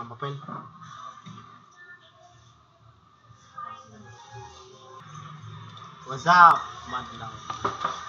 ng papel. What's up? Madlang.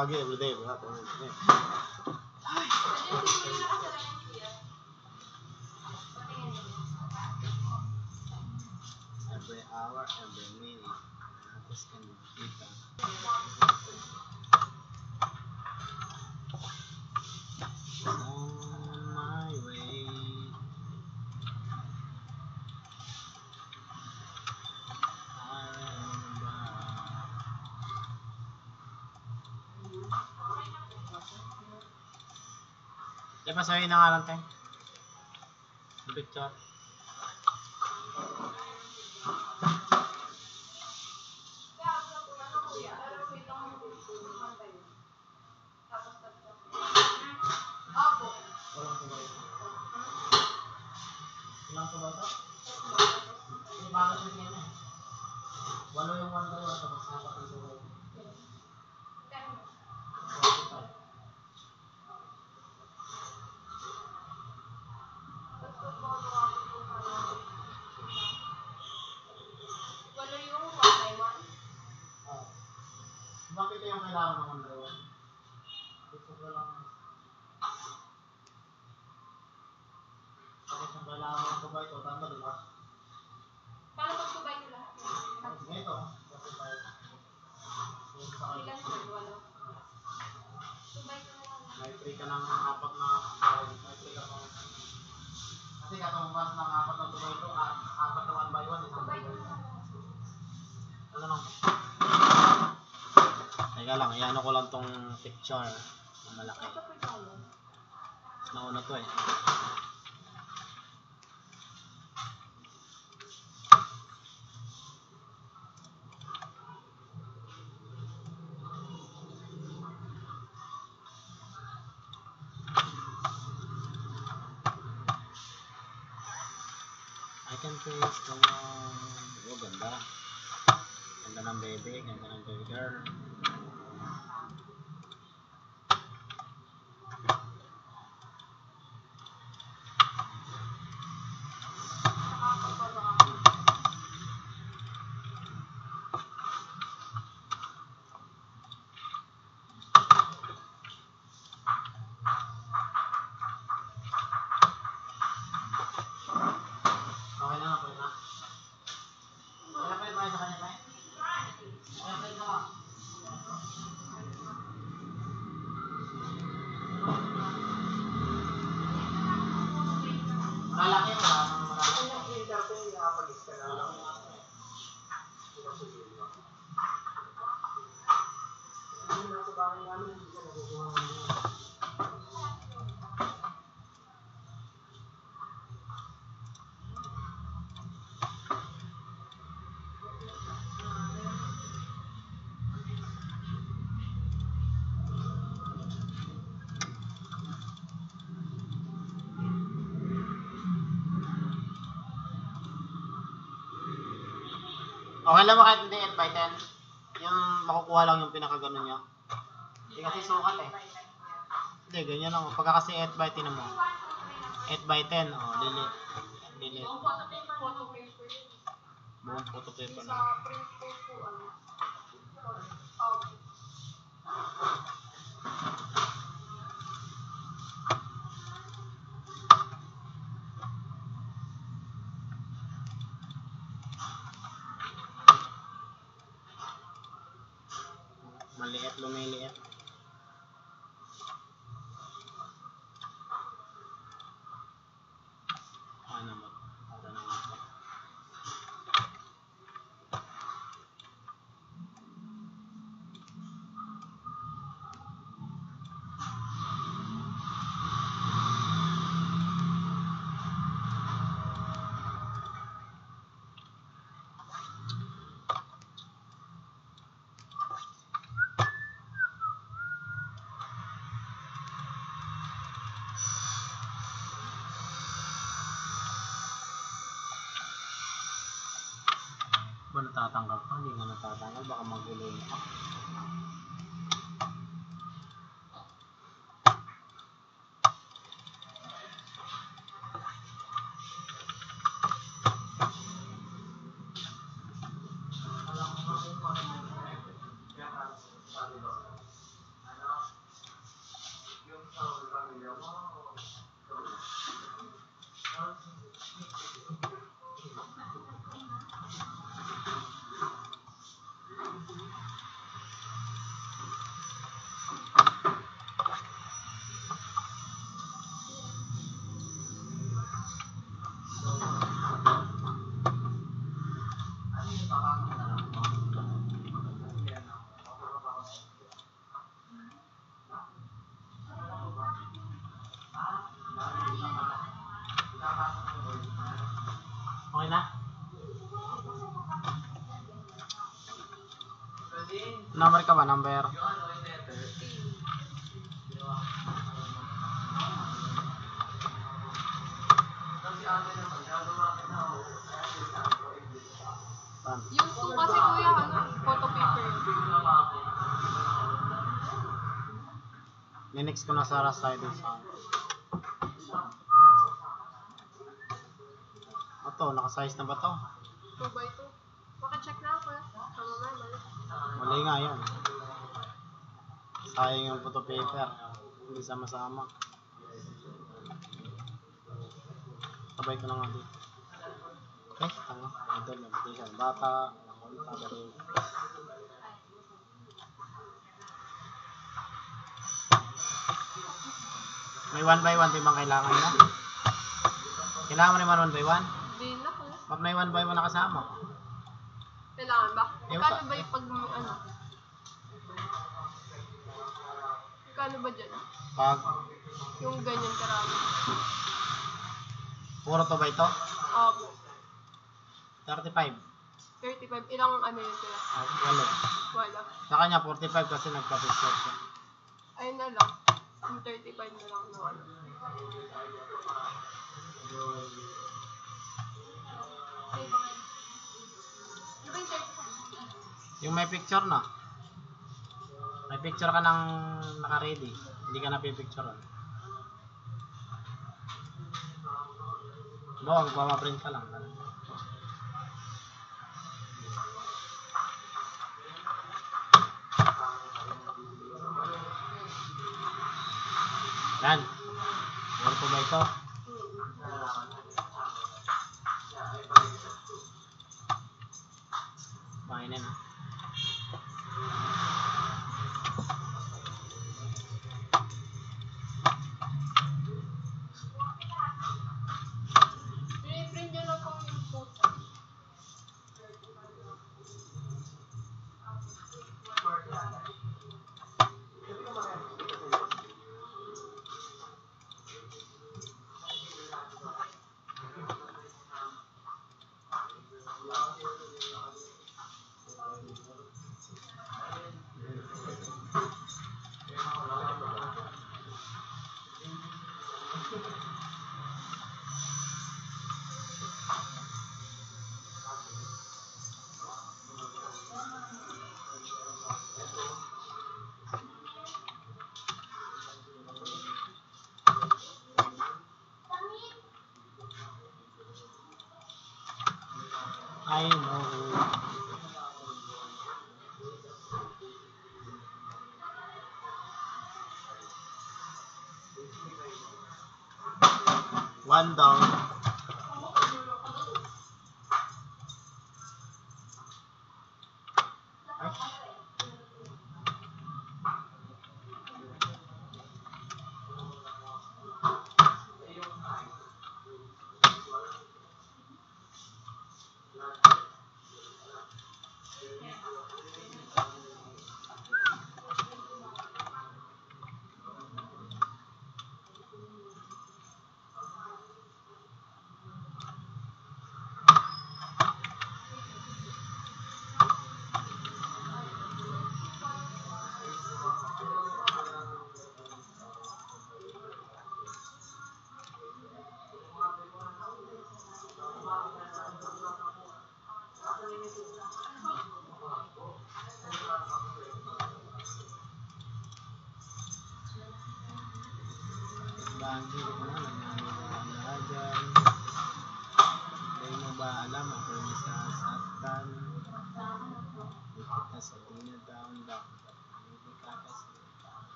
I'll get it with David. Basahin na nga lang tayo. Picture. picture na malaki. Nauna to eh. Pangalawa kahit hindi 8 eh, by 10, yung makukuha lang yung pinakagano niya. Hindi kasi sukat eh. Hindi, ganyan lang. Pagka kasi 8 by 10 mo. 8 by 10, oh, delete. Delete. Buong photo paper na. Sa print ko po, ano, Oh. Number ka ba? Number? Yung two kasi kuya, ano, photo paper. Linux ko na sa dun sa Ito, nakasize na ba to? 2 by 2. Maka-check na ako kuya. Tama na, mali. Mali nga yun. Sayang yung photo paper. Hindi sama-sama. Sabay ko na nga dito. Okay, tanga. Ito, meditation. Bata, nangunta, galing. May one by one, di ba kailangan mo? Kailangan mo naman one by one? Di na. Ba't may one by one na kasama? Kailangan ba? Kano ba yung pag, Pag Yung ganyan karami. puro to ba ito? Opo. 35. 35. Ilang ano yun kuya? Ah, walo. Wala. Sa kanya 45 kasi nagpa-picture siya. Ayun na lang. Yung 35 na lang na ba yung 35? Yung may picture na. May picture ka ng naka-ready. Hindi ka napipicturean. Bawa, magpapaprint ka lang. Yan. Meron po ba ito? Painin ah. 担当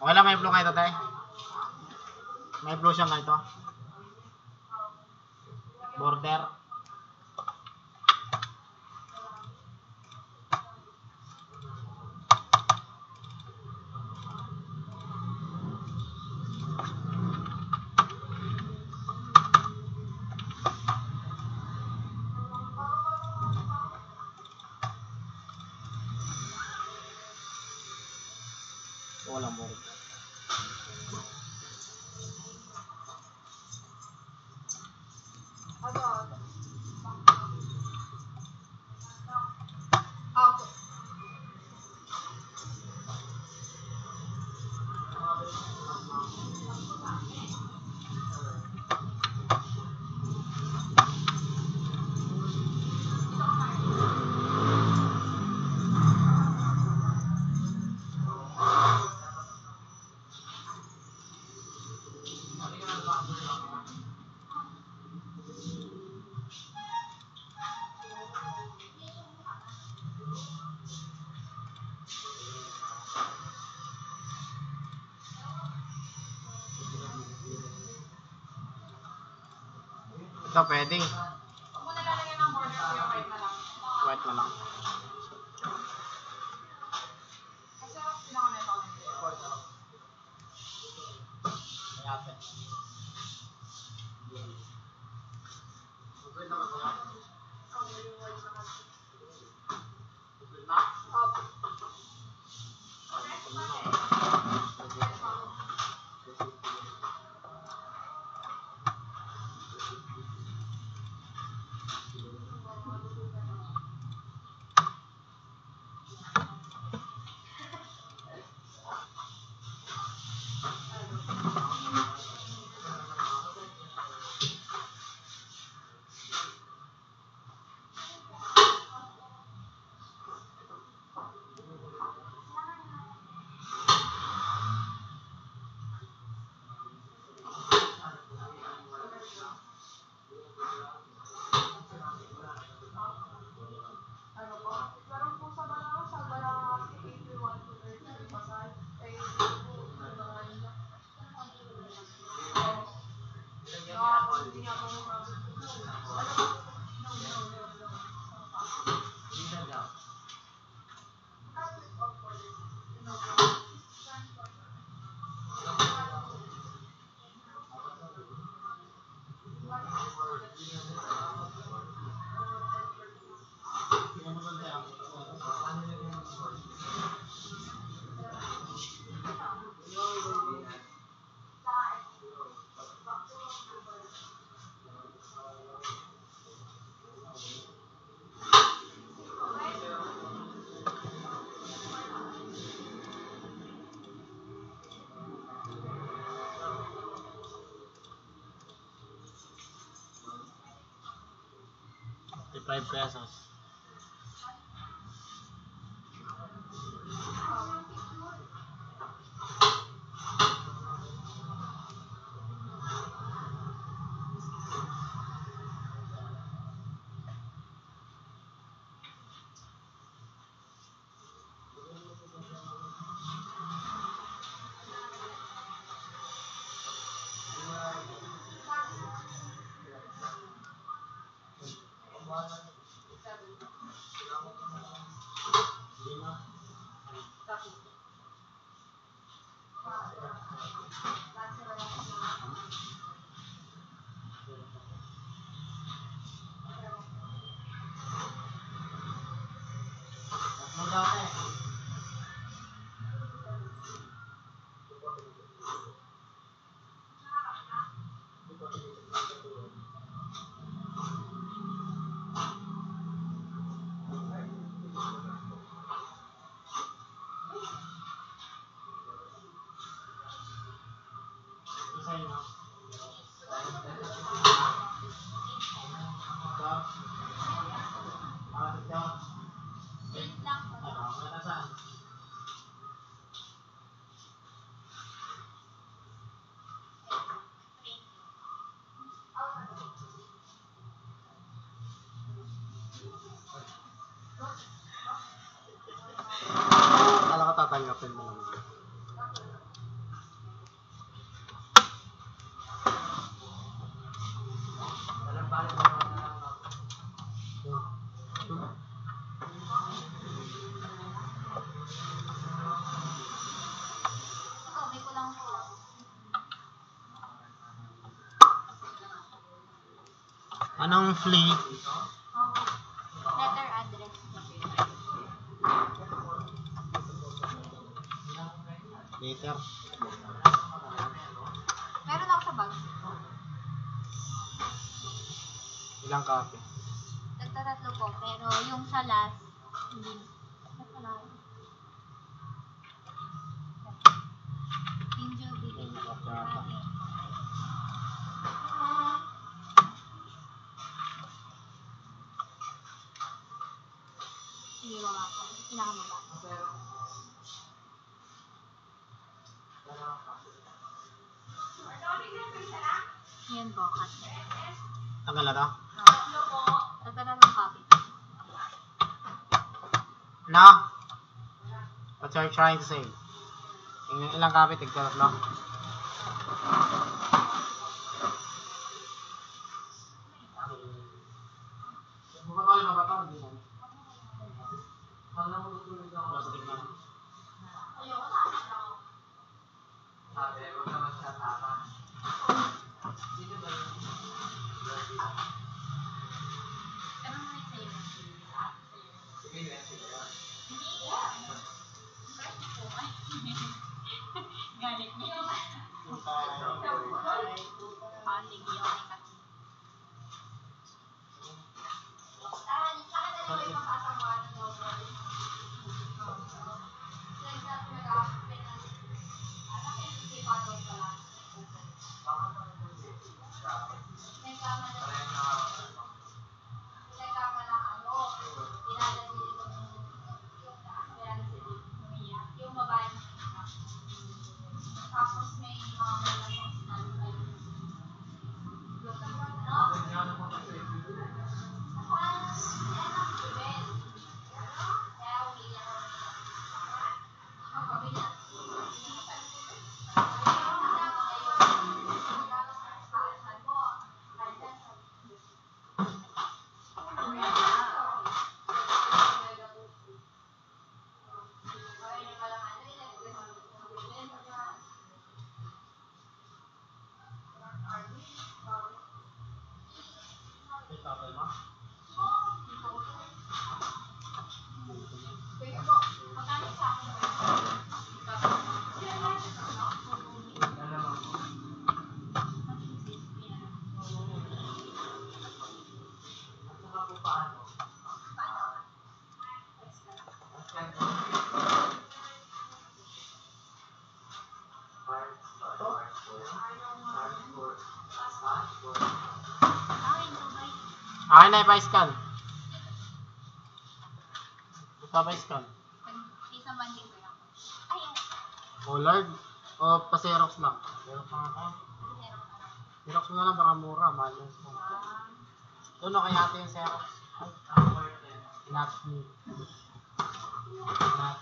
Okay lang, may blue nga ito, tay. May blue siya nga ito. Border. pwede. five pesos. Anong flea? Letter address. Later. Meron ako sa bag. Ilang copy? Nagtatatlo po, pero yung sa last, hindi. Ba't wala? Yung jubilee. Yung copy ata. Hindi wala po. Pinakamaba. Yan po, cut. Tagal na to? Oh. Nagtatatlong copy. No? What you're trying to say? Ilang copy, tigka Akin na ipa-scan. Ipa-scan. Isang banding ko lang. Ayun. Collard? O pa-xerox lang? Xerox lang ako. Xerox mo na lang, baka mura. Mahal yung Doon o kay ate yung xerox. Not me. Not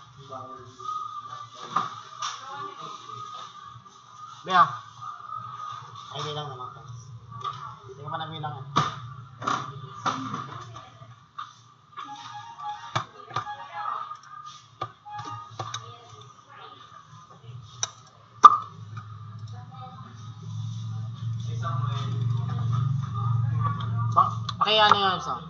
Bea. Ay, naman. Hindi ko pa 那样子啊。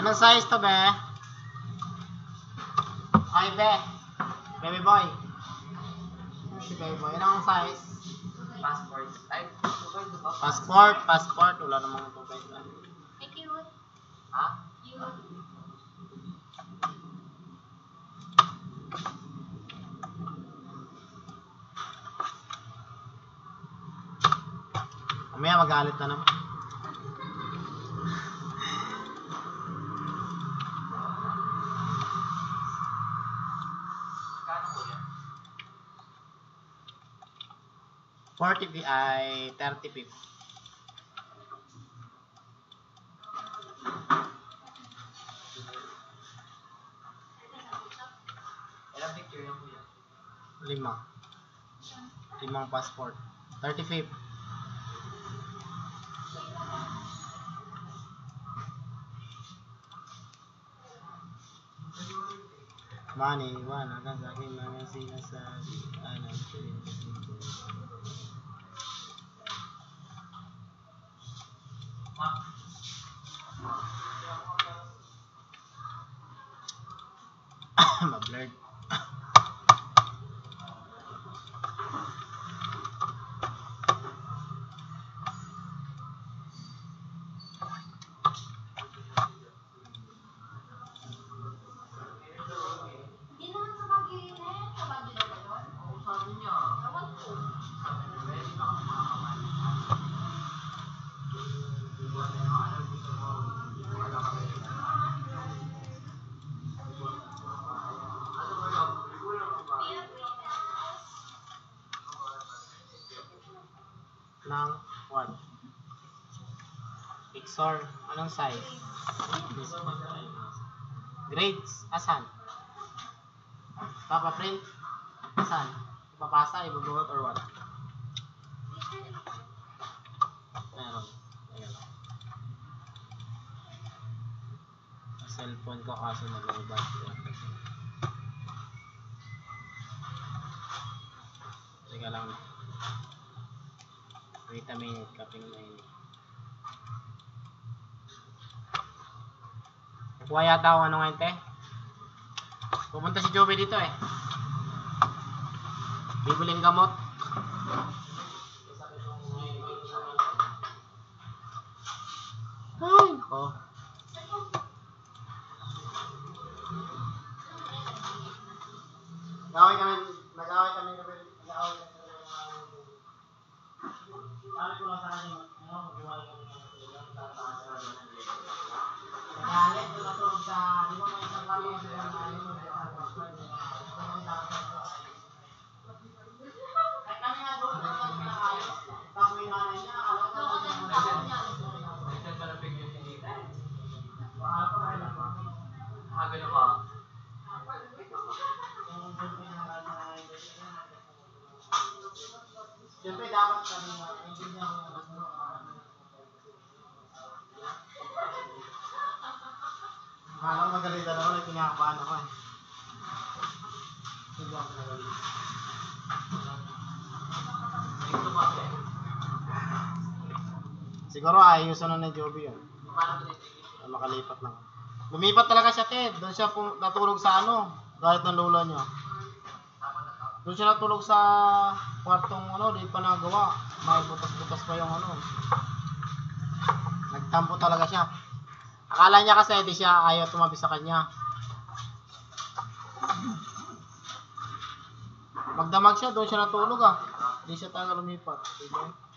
Anong size to, be? Ay, be. Baby boy. Si baby boy. Anong size? Passport. Type. Passport, passport. Wala namang ito, be. Thank you. Ha? You. Umaya, magalit na naman. 40 ay 30 pips. Ilang picture yung? Lima. Limang passport. 35. Maniwala ka sa akin mga sinasabi. Ano, Dinosaur. Anong size? Grades. Asan? Papaprint? Asan? Ipapasa, ibubuhat, or what? Kuha yata ako ano ngayon, te. Pumunta si Joby dito, eh. Bibuling gamot. Siguro ayusan na ni Joby yun. Makalipat lang. Lumipat talaga siya, Ted. Doon siya natulog sa ano, kahit ng lola niya. Doon siya natulog sa kwartong ano, di pa nagawa. May butas-butas pa yung ano. Nagtampo talaga siya. Akala niya kasi di siya ayaw tumabi sa kanya. Magdamag siya, doon siya natulog ah. Di siya talaga lumipat. Diba?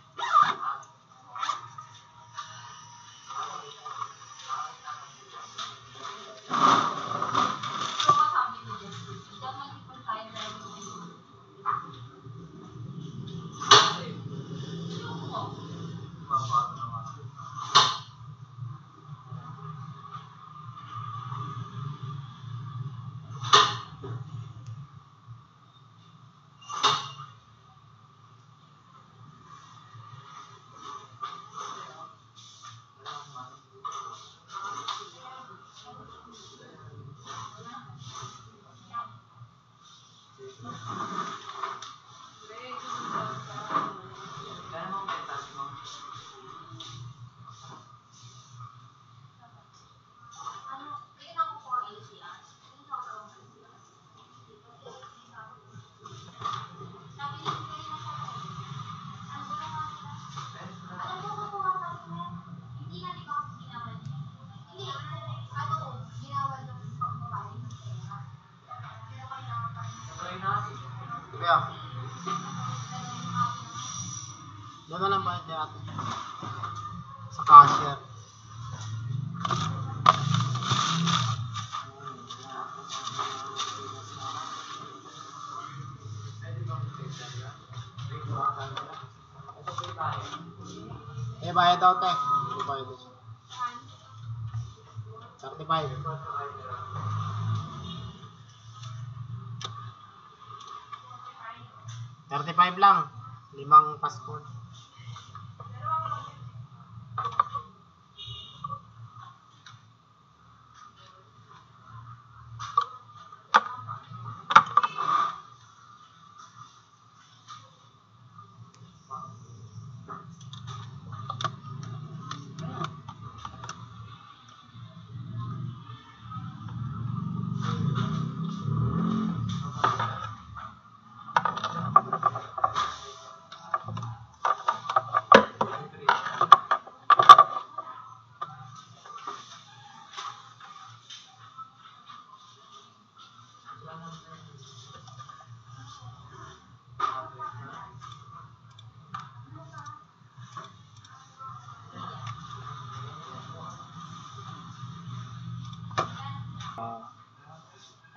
Eh, bayad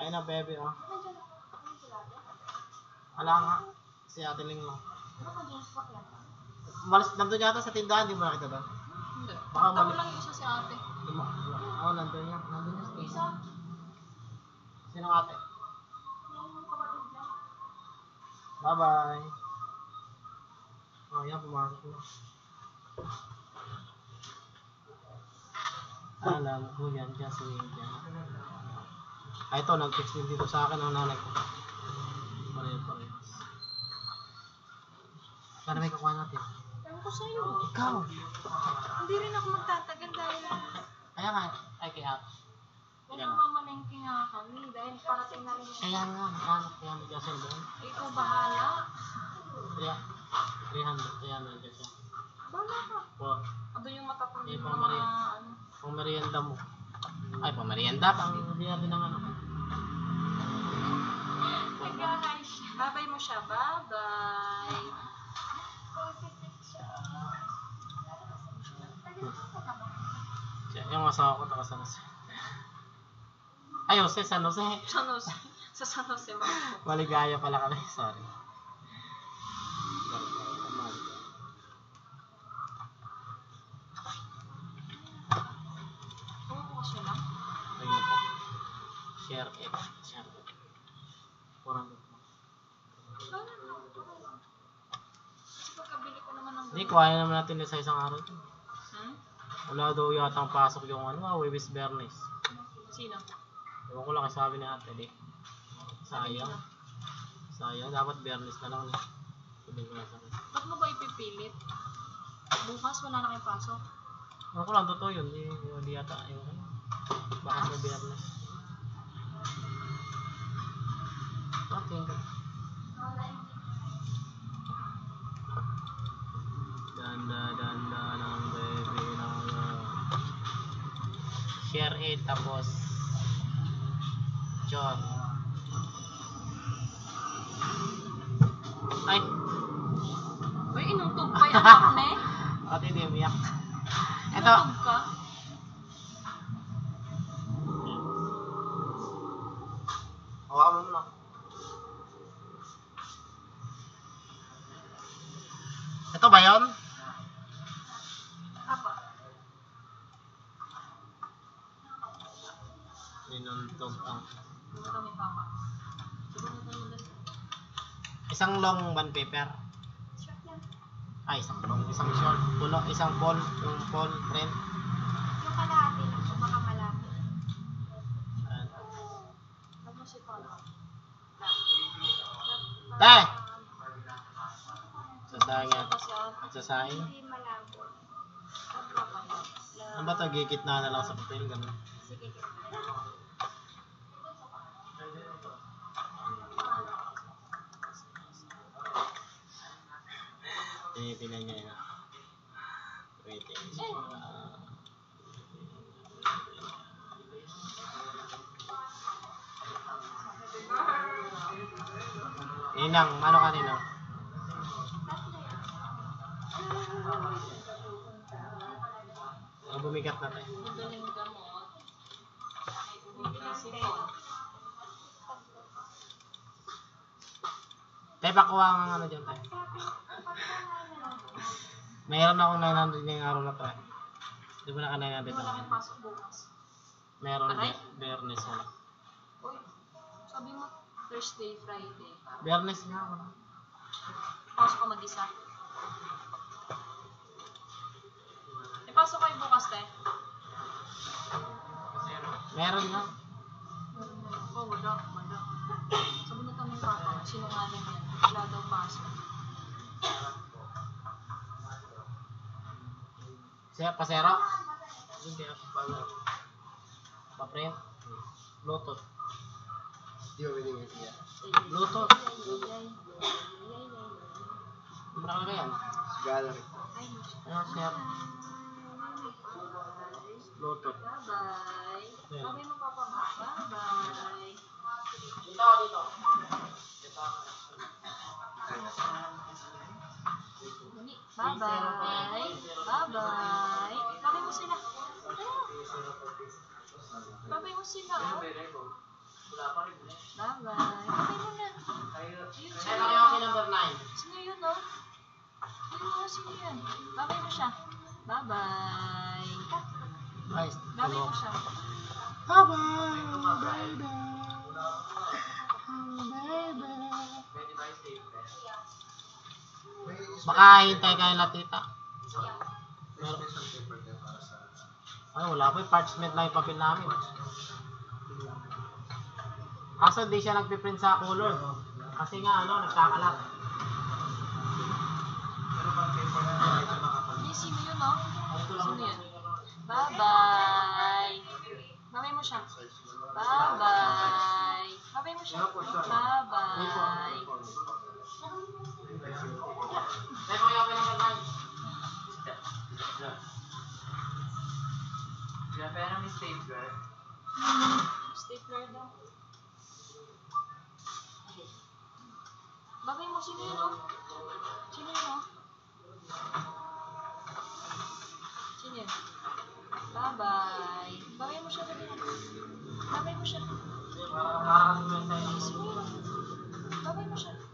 ayun na, baby, oh. Wala nga. Si Ate Ling mo. Malis, nandun yata sa tindahan, di mo nakita ba? Hindi. Baka Tama mali- lang isa si ate. Mo, oo, nandun yan. Nandun yan sa Isa? tindahan. Sino ate? Yung kapatid niya. Bye-bye. Oh, yan, pumasok na. Alam ko yan kasi yan. Ah, ito, nag-text din dito sa akin ang nanay ko. Pareho, parehas. Sana may kakuha natin. Ewan ko sa'yo. Ikaw! Hindi rin ako magtatagal Jose, San Jose. San Jose. Sa San Jose mo. Maligaya pala kami, sorry. Po. Share it. Share it. Kurang Wala lang. Kasi pagkabili ko naman ng Hindi, kuhain naman natin sa isang araw. Hmm? Wala daw yatang pasok yung ano, ah, Webis Bernes. Sino? Ewan ko lang sabi ni ate, di. Sayang. Sayang, dapat Bernes na lang. No? Sabi ko na sa akin. Ba't mo ba ipipilit? Bukas wala na kayong pasok. Ewan ko lang, totoo yun. Di, di, yata, ewan ko. Baka sa Bernes. Okay. Danda, danda ng baby na Share it, tapos Chor. Ay, Uy, inutog pa yung anak na eh. ate hindi umiyak. Paper. Ay, isang long, isang short, puno, isang pole, yung pole print. Yung kalahati lang po, baka malaki. Mo si Paolo? Tay! Ah, Sasayang. Hindi malabo. Ano ba ito? Gigit na na lang sa papel, ganun. Sige, sige. Tinitingnan pakuha ang ano dyan tayo. Mayroon akong 900 ngayong araw na to. Di ba naka 900 Wala na? bukas. Meron Aray? Bernes wala. Uy, sabi mo Thursday, Friday. Bernes nga wala. Pasok ka mag-isa. Eh, pasok kayo bukas, te. Meron nga. Oh, wala, wala. Sabi na kami papa, sinungaling yan. Wala daw pasok. Siya, pasero? Hindi, pa Pa-print? Bluetooth. Bluetooth. Marami ka yan. Gallery. Ano, siya? Bluetooth. Bye-bye. Sabi mo, papa, bye-bye. Dito dito. Bye-bye. Bye-bye. Sabi mo sila. Ano? Sabi mo sila, oh. Bye-bye. Sabi mo na. Sino kayo kay number 9. Sino yun, oh? Ayun, oh, sino yun? Babay mo siya. Bye-bye. Babay mo siya. Bye-bye. Baby. Baka hintay kayo na tita. Ay, wala po. Parchment lang yung papel namin. Kaso di siya nagpiprint sa color. Kasi nga, ano, nagkakalat. Hindi, sino yun, oh? Sino yun? Bye-bye. Babay mo siya. Bye-bye. Babay mo siya. Bye-bye. Meron kaya pera ka lang. Wala pera may stapler. Stapler daw. Bagay mo, sino yun. Sino yun. Sino? Bye-bye. Bagay mo siya, bagay mo. Bagay mo siya. Sino yun? Babay mo siya.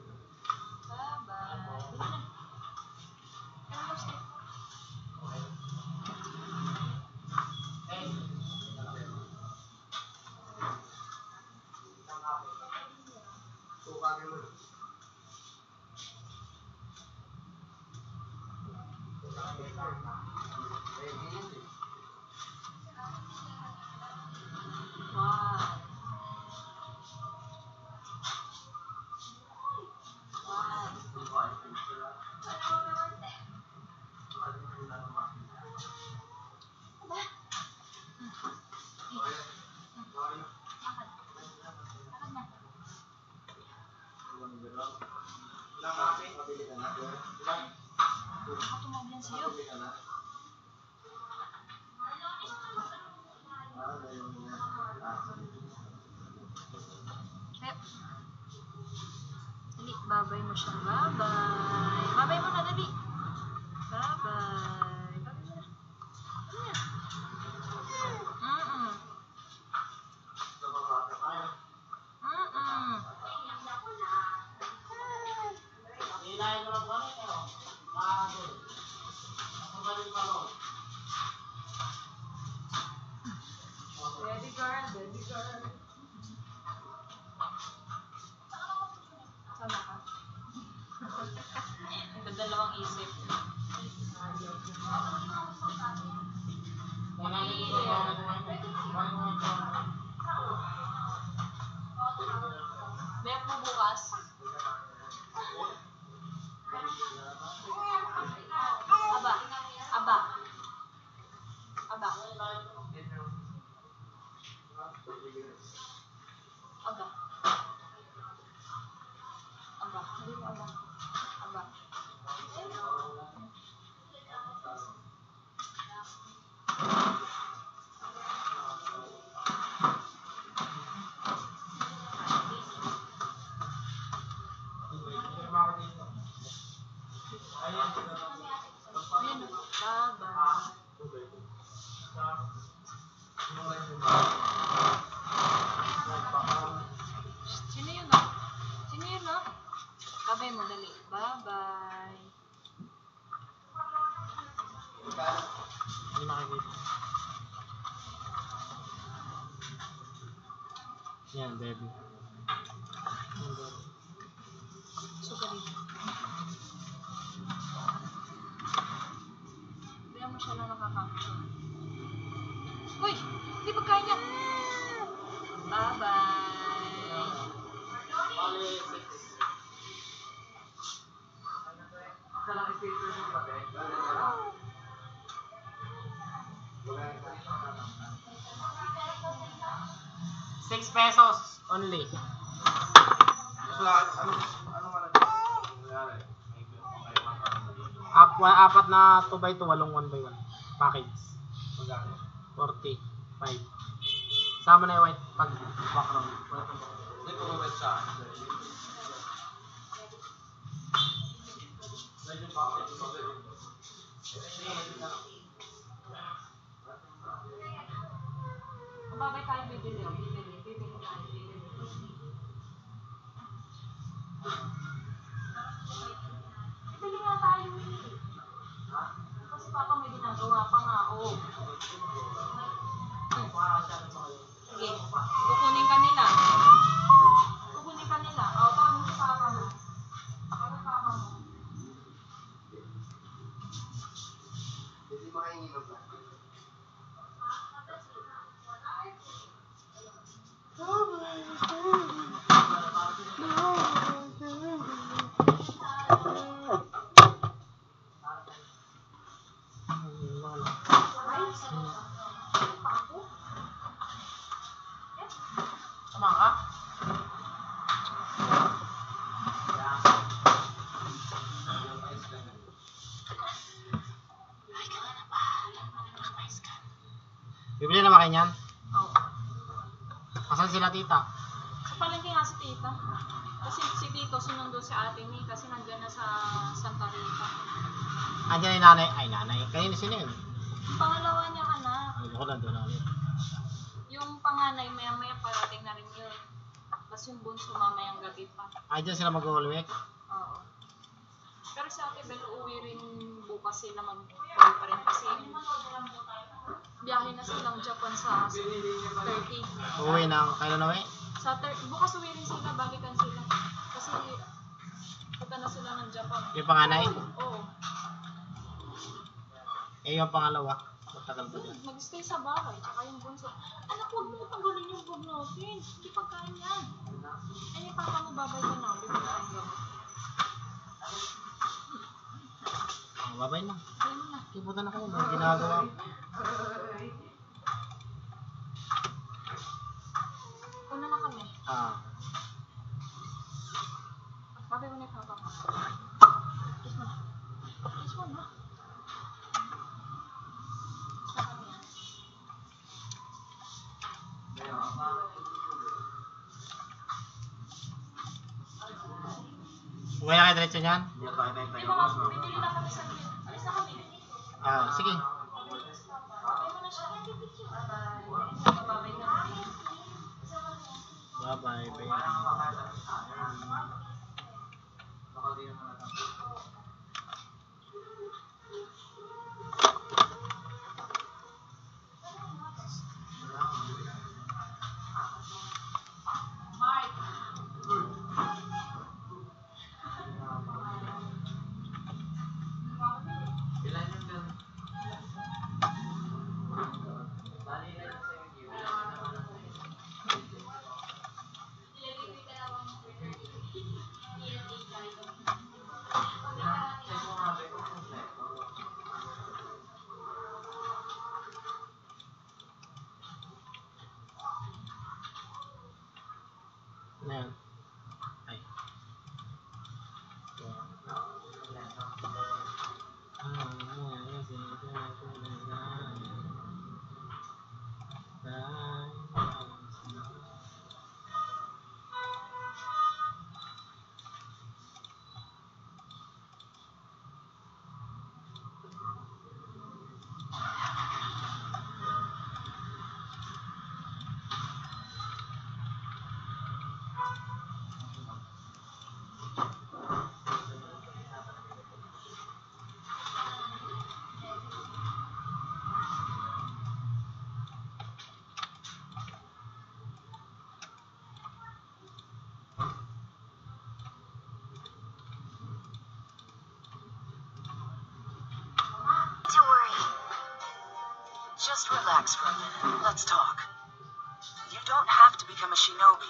Yeah, baby. 6 pesos only. Ap apat na 2 by 2, walong 1 by 1. Package. 45. Sama na yung white pag background. sila tita? Sa palengke nga si tita. Kasi si tito sinundo si ate ni kasi nandiyan na sa Santa Rita. Andiyan ay nanay. Ay nanay. Kanina sino yun? Yung pangalawa niya anak. Ay, ako lang doon ulit. Yung panganay maya maya parating na rin yun. Tapos yung bunso mamayang gabi pa. Ay, dyan sila mag-uulwik? Oo. Pero sa Ate Bel, uwi rin bukas sila mag-uwi pa rin kasi biyahe na silang Japan sa 30. Uwi ng, kailan na uwi? Sa thir- bukas uwi rin sila, balikan sila. Kasi punta na sila ng Japan. Yung panganay? Oo. Eh, yung pangalawa. Matagal pa dyan. Mag-stay sa bahay, tsaka yung bunso. Anak, huwag mo tanggalin yung bag natin. Hindi pagkain yan. Ay, yung papa mo babay ka na. Bibig ka. Oh, babay na. Ayun na. Kayo. May ginagawa. Una na kami. Ah. Babay mo na yung papa mo. Kiss mo na. Kiss mo na. Sa Alis na kami. Ah, sige. Bye-bye, baby. Have to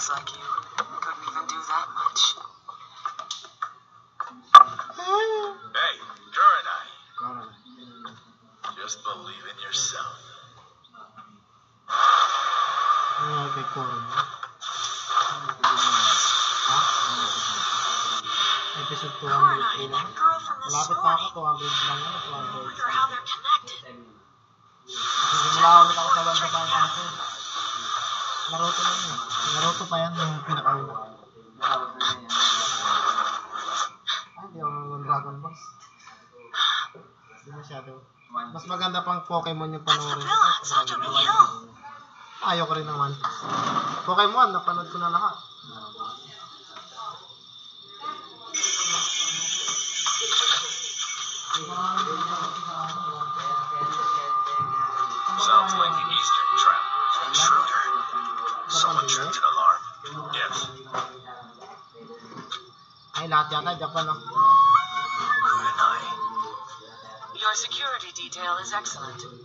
was like Pokemon yung panoorin. Ayaw ko rin naman. Pokemon, napanood ko na lahat. Southwind Eastern Trap. Intruder. Someone alarm. Death. Ay, lahat yata. Japan lang. excellent.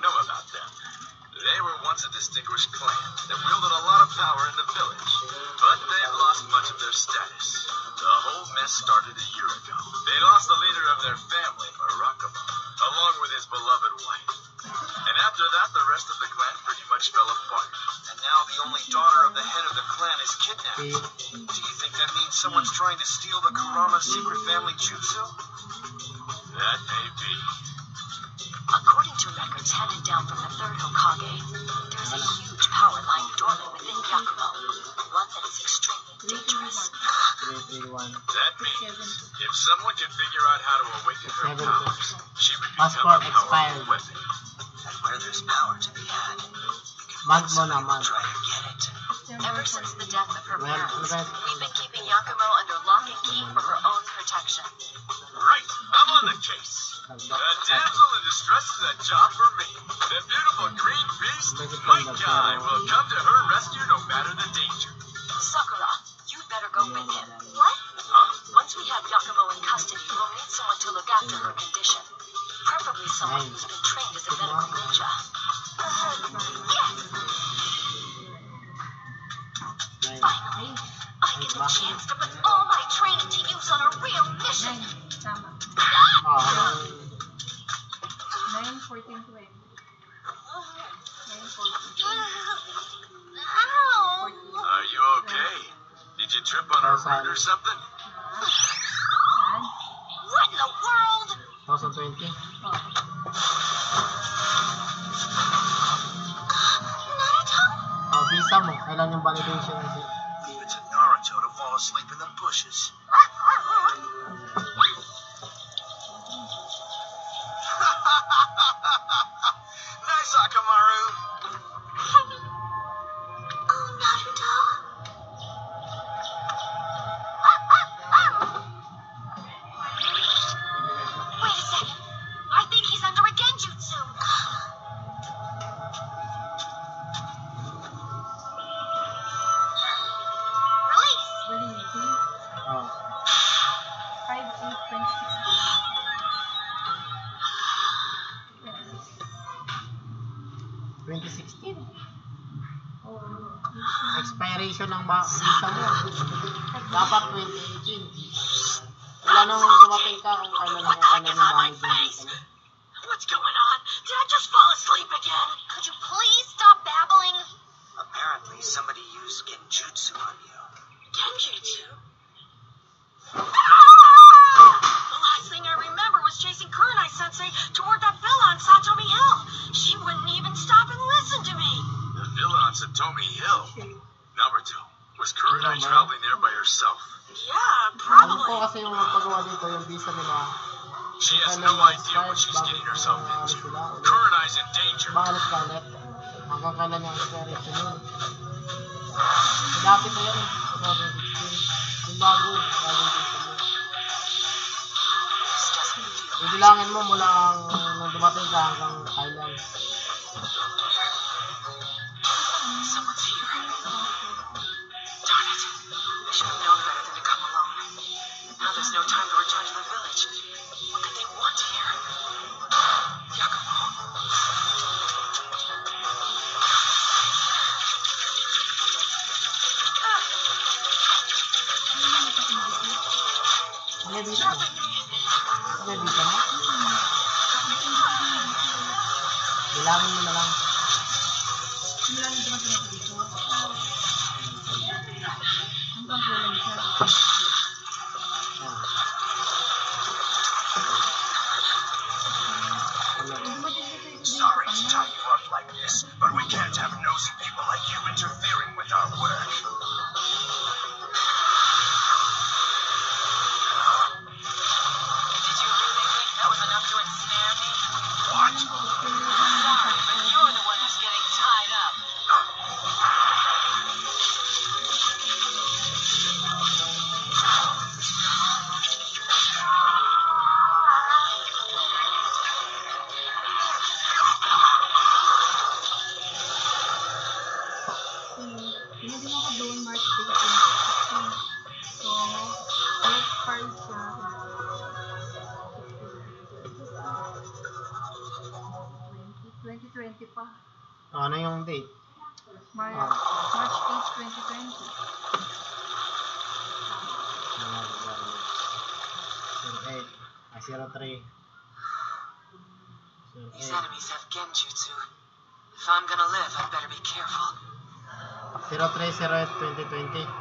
know about them. They were once a distinguished clan that wielded a lot of power in the village, but they've lost much of their status. The whole mess started a year ago. They lost the leader of their family, Marakamo, along with his beloved wife. And after that, the rest of the clan pretty much fell apart. And now the only daughter of the head of the clan is kidnapped. Do you think that means someone's trying to steal the Kurama secret family jutsu? That may be down from the third Hokage. There is a huge power lying dormant within Yakumo, one that is extremely dangerous. That means if someone could figure out how to awaken her powers, she would become a powerful weapon. And where there's power to be had, you can try to get it. Ever since the death of her parents, we've been keeping Yakumo under lock and key for her own protection. Right, I'm on the case. The damsel in distress is a job 2020.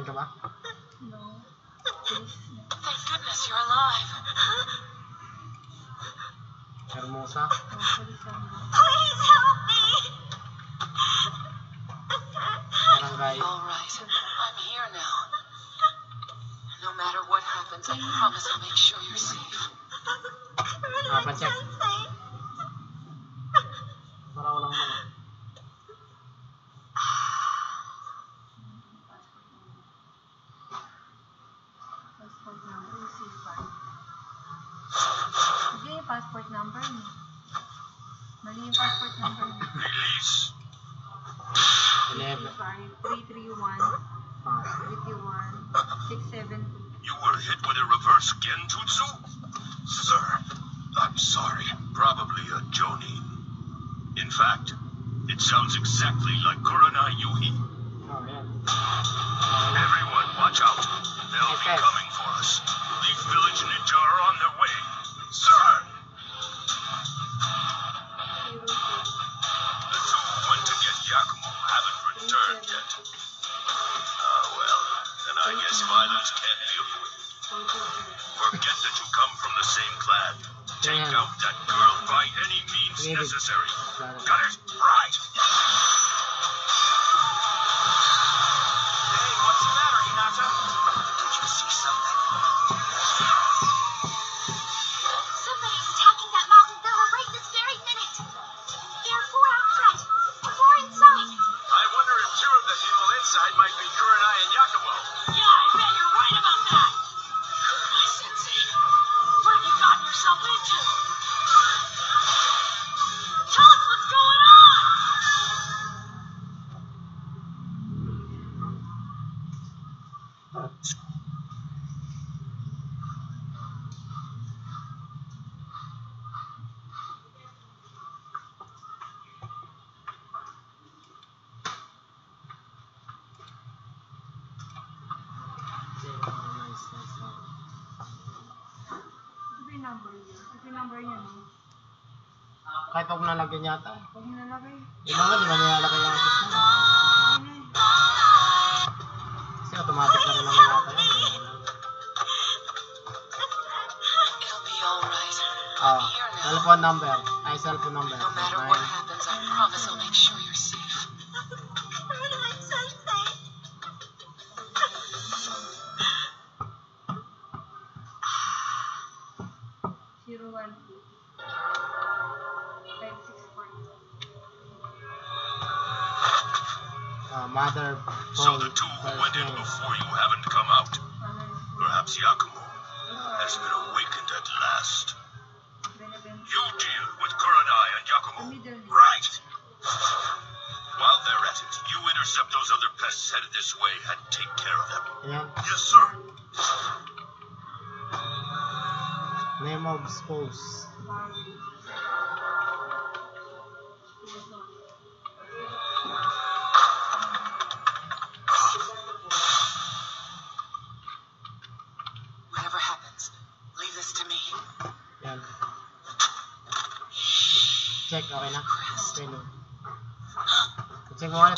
Delapian ka ba? lalagyan yata. Huwag mo lalagay. Di ba nga, di ba nilalagay yung atas na? Kasi automatic na rin naman yata yun. Oh, telephone number. Ay, cellphone number. No matter what happens, I promise I'll make sure you're safe. mother. So the two who went in before you haven't come out. Perhaps Yakumo has been awakened at last. You deal with Kuranai and Yakumo. Right. While they're at it, you intercept those other pests headed this way and take care of them. Yeah. Yes, sir. Name of the spouse. Australia. It's like one.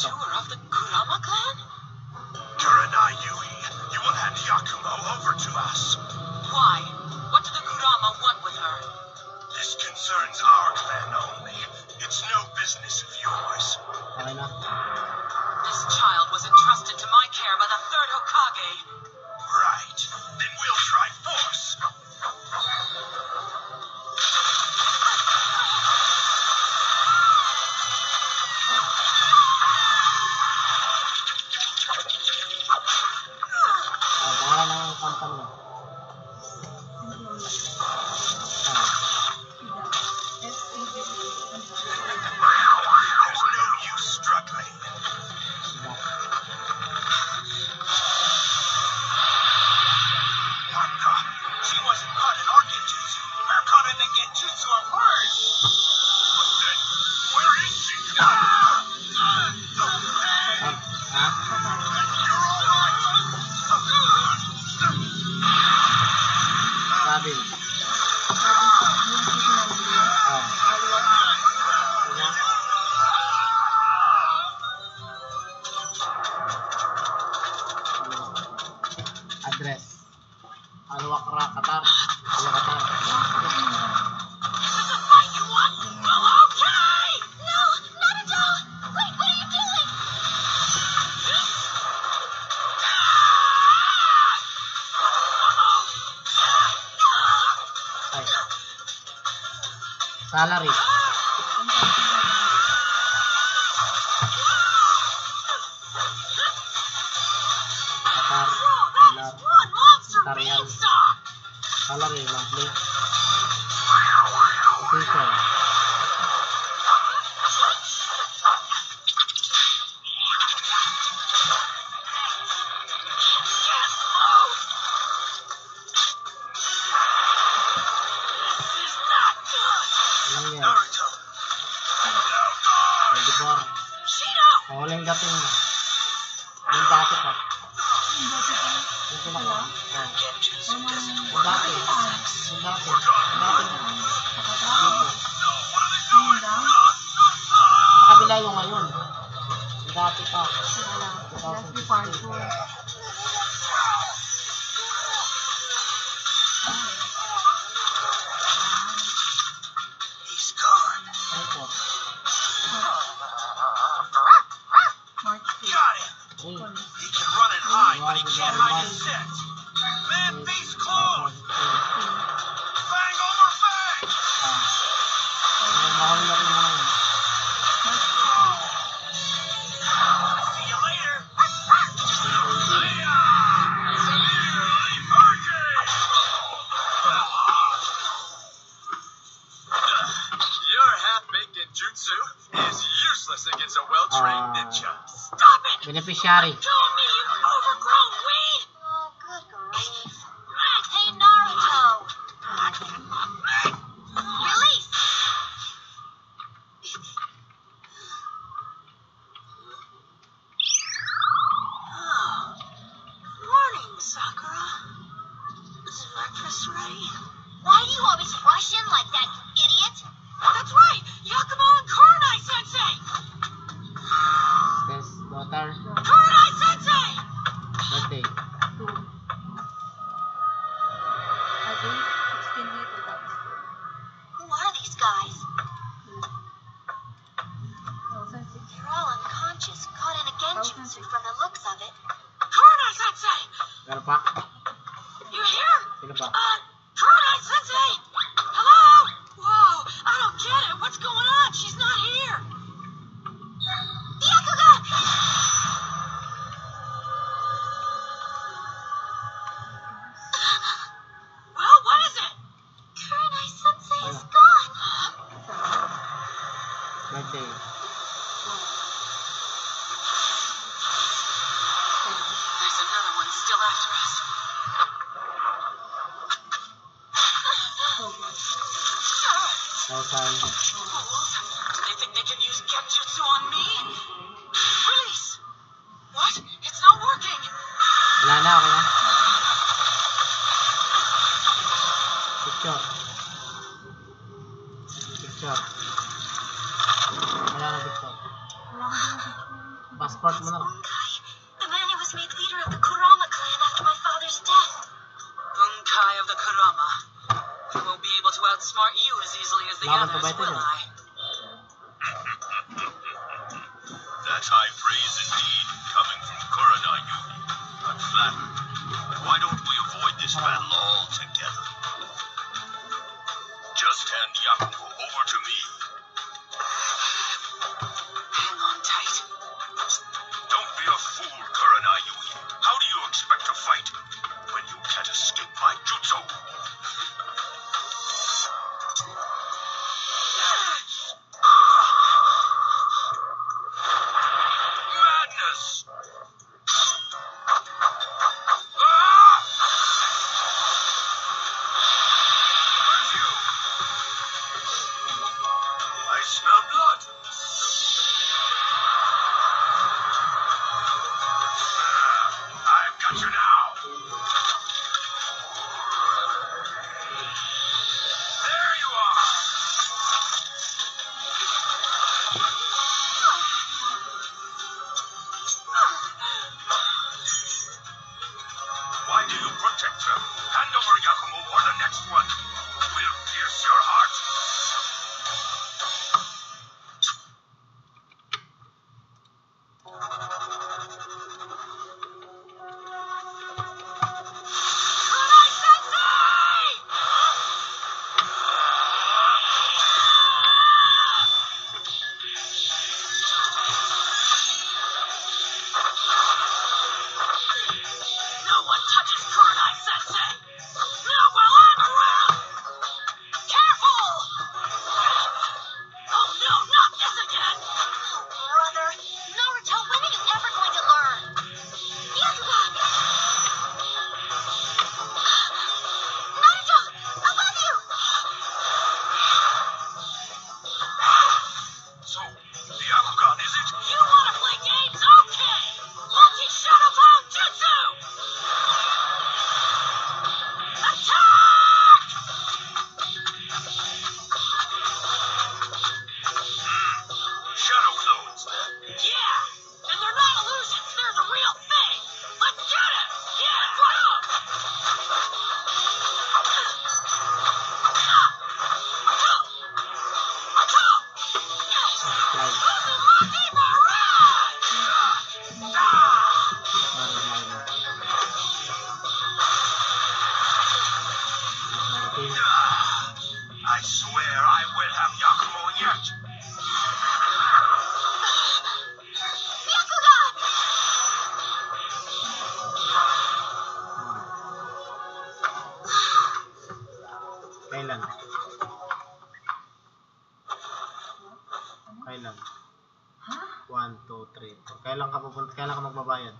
Kailan ka pupunta? Kailan ka magbabayad?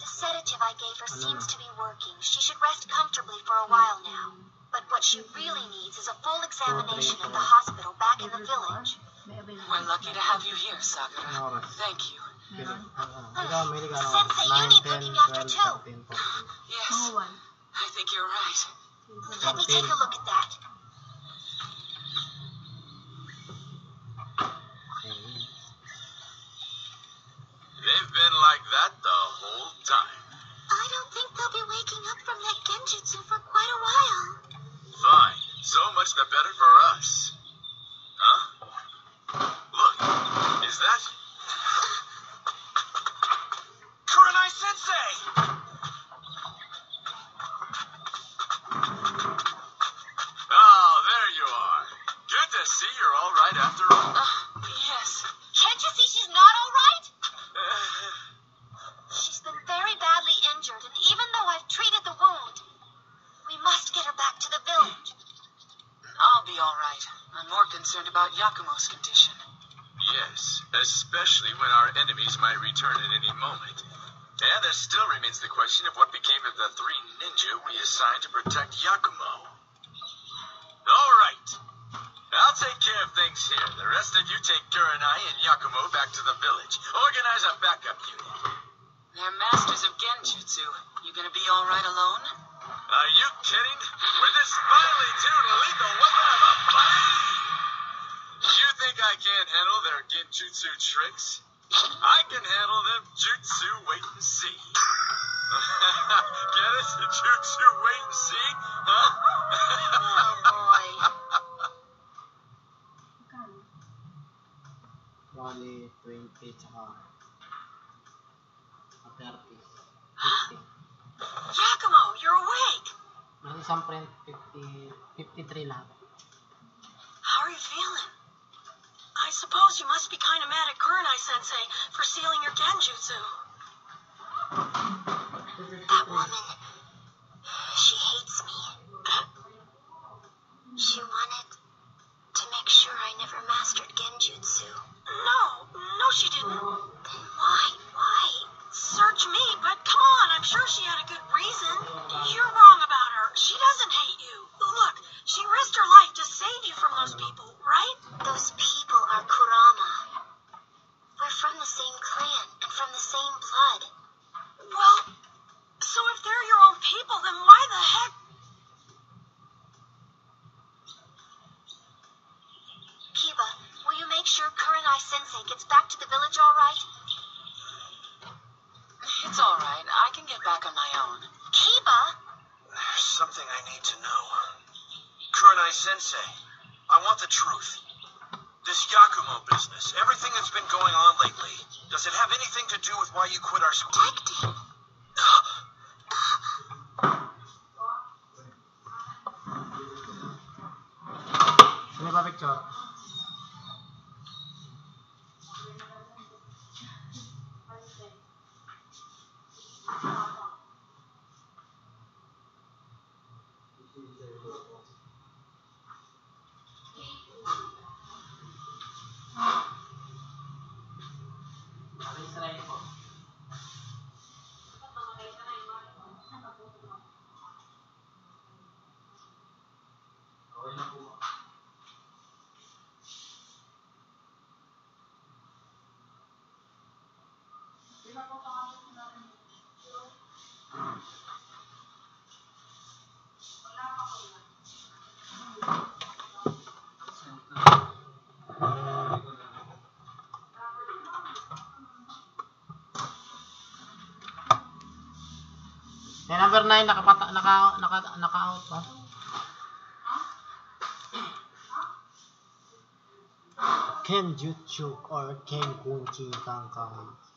The sedative I gave her ano seems na? to be working. She should rest comfortably for a while now. But what she really needs is a full examination at the hospital back in the village. We're lucky to have you here, Sakura. Thank you. Sensei, you need looking after too. Yes, I think you're right. Let me take a look at that. genjutsu for quite a while. Fine. So much the better for us. Huh? Look, is that... number 9 nakapata naka naka naka-out naka no? Ken Jutsu or Ken Kunchi Tangkang.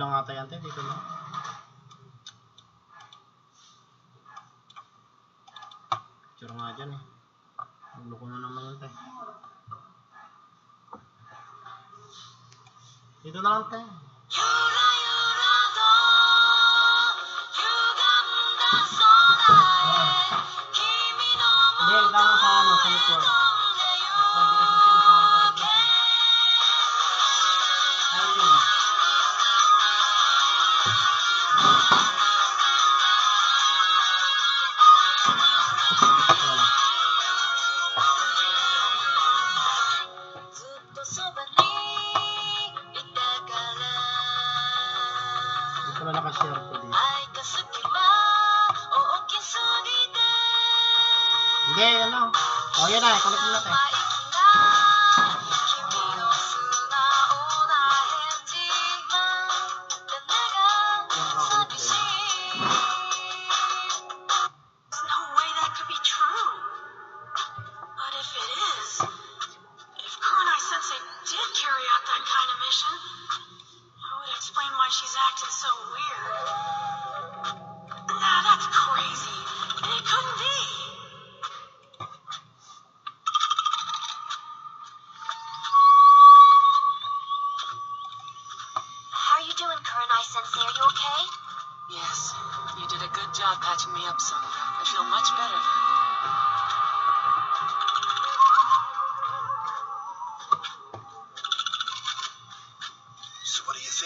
lang ata yan, dito lang.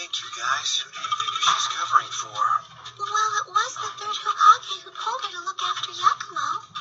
only guys. Who do you think she's covering for? Well, it was the third Hokage who told her to look after Yakumo.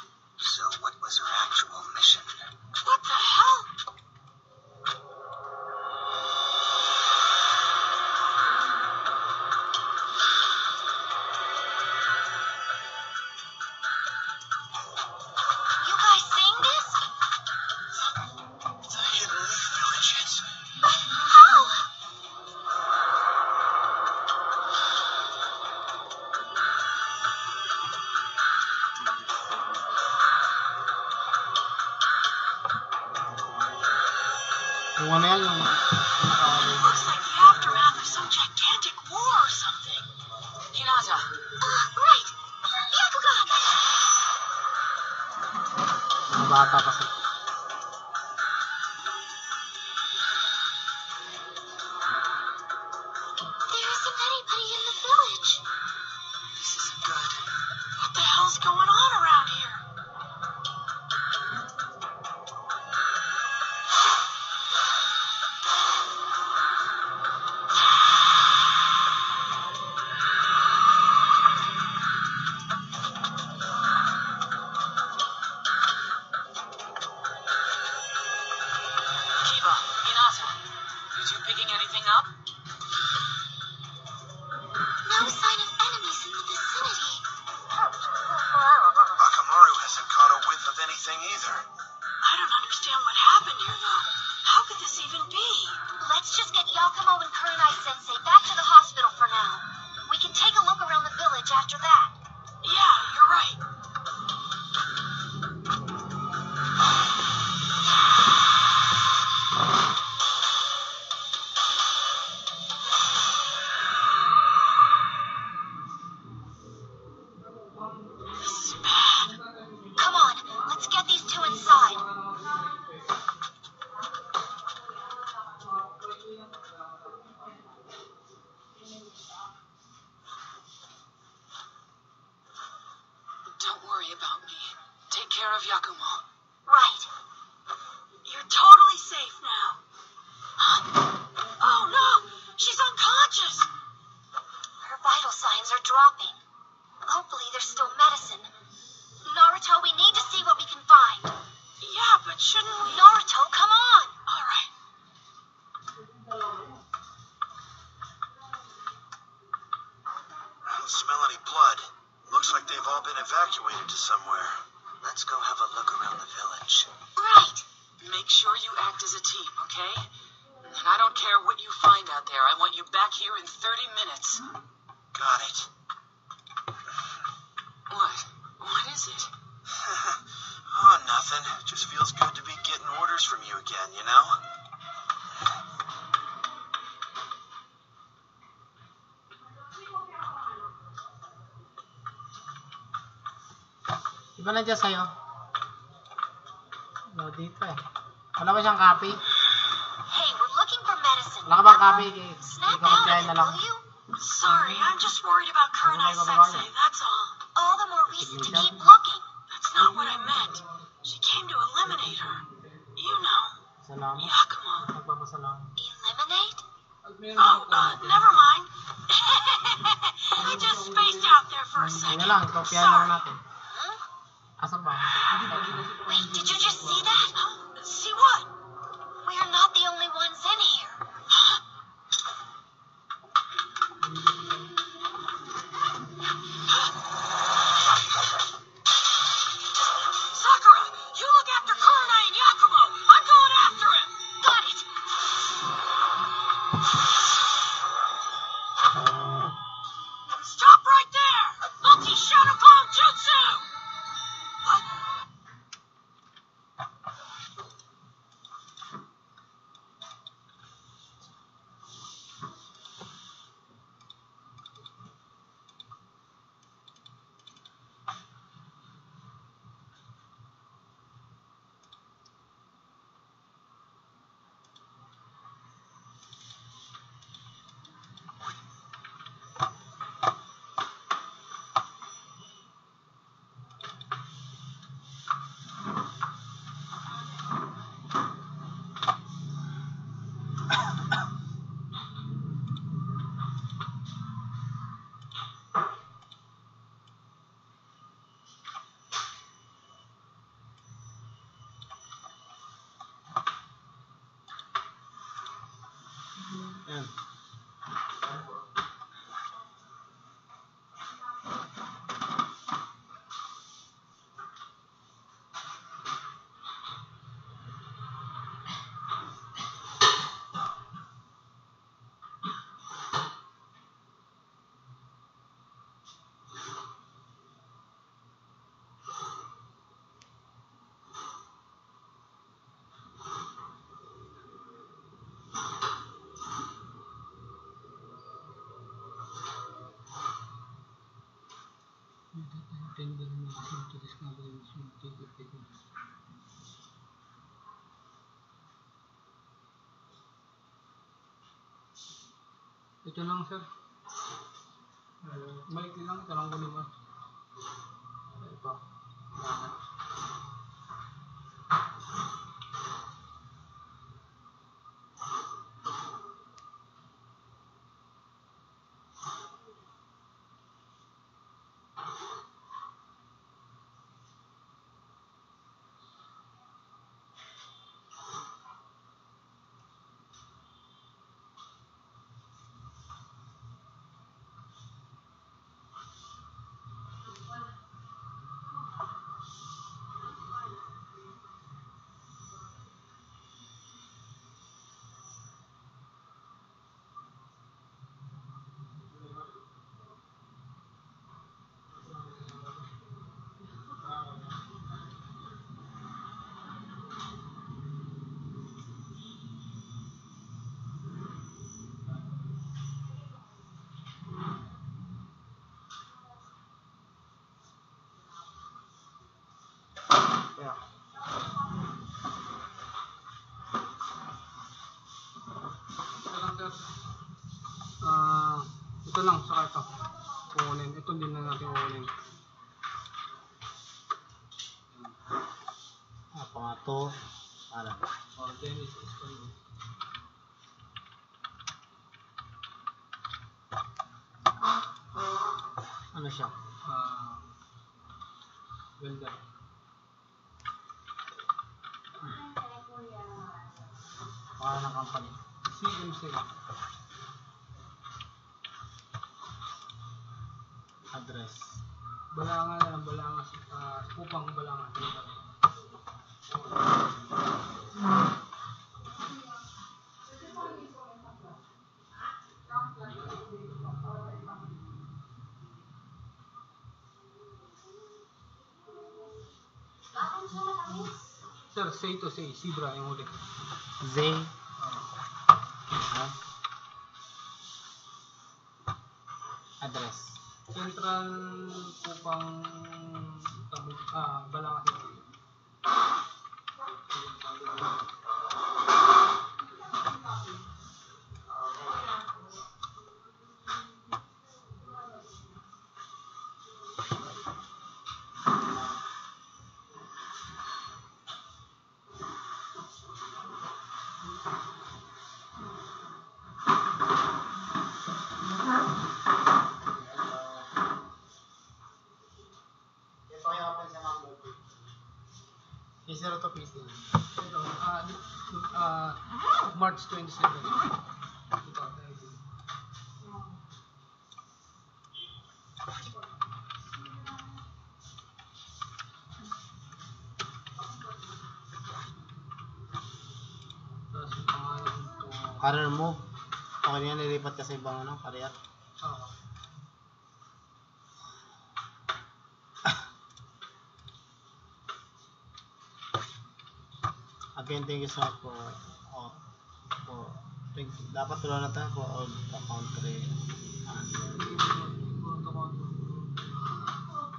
くださよ。obtain the resolution to this convolution of two good figures. Ito lang sir. Uh, Mike lang, tanong ko naman. Ito lang, saka ito. Kukunin. Ito din na natin kukunin. Ah, pangato. Para. Oh, Dennis Escondo. Ano siya? Ah, welder. Pangalan ng company. CMC. Address. Balanga na lang, balanga. Uh, upang balanga. Sir, say to say, Zebra yung huli. Zay. March 27. 2018. Tapos yung pangalan ko, Career move. Okay yan, lilipat ka sa ibang ano, career. ah, Again, thank you so much for, dapat tulungan na tayo for all the country.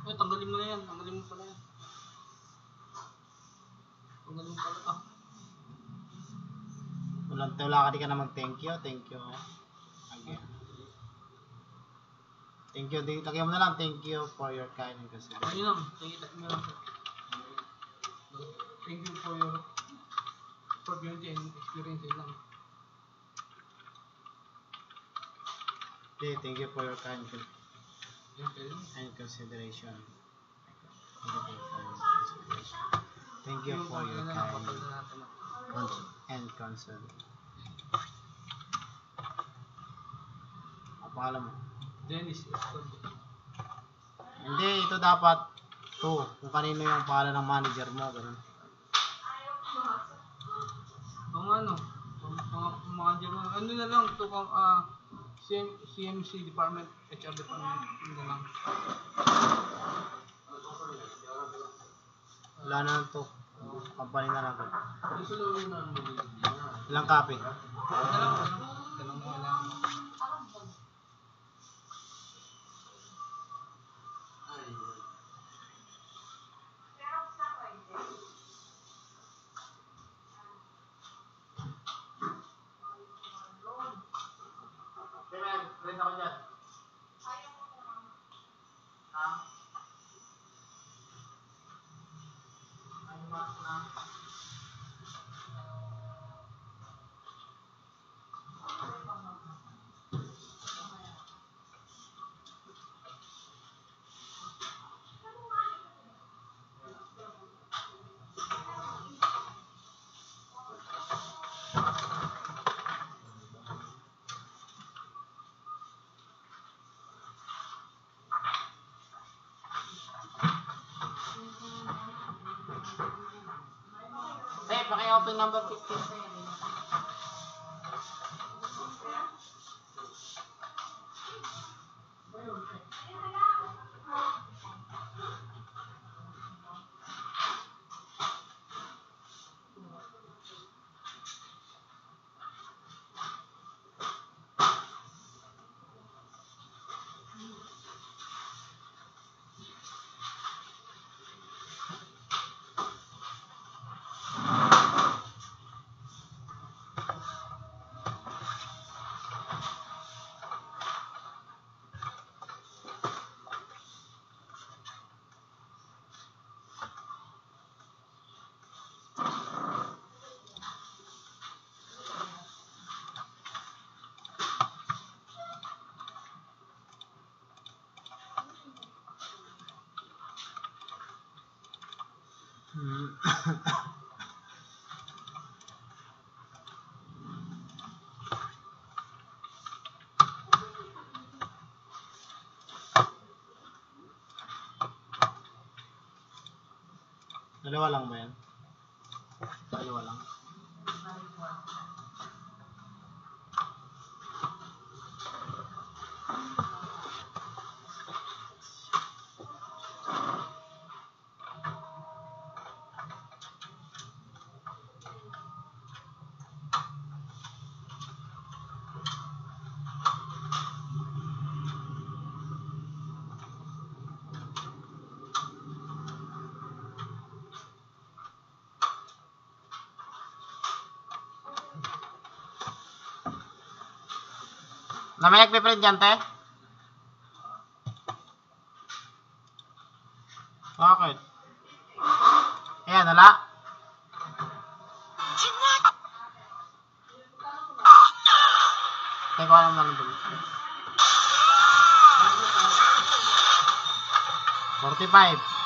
Eh, tanggalin mo na yan. Tanggalin mo pala yan. Tanggalin mo pala. Ah, wala, wala ka di ka na mag-thank you, thank you. Again. Thank you, di, lagyan mo na lang, thank you for your kind consideration. ayun lang. Thank you, thank you lang. Thank you for your opportunity and experience. Yun lang. Di, thank you for your kind con- Yun, yun. and consideration. Thank you for your kind and consideration. Thank you for your kind and concern. Ang pangalan mo? Dennis. Hindi, ito dapat to. Kung kanino yung pangalan ng manager mo, ganun. Mga ano, mga mga German, ano na lang to pang ah CM, CMC department, HR department, yun na lang. Wala na lang to. Company na lang. Ilang copy? Ano, lang Dalawa lang ba yan? लमैक विपरीत जानता है Bakit? Ayan, wala. Teko alam na nandun. 45.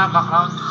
Wala na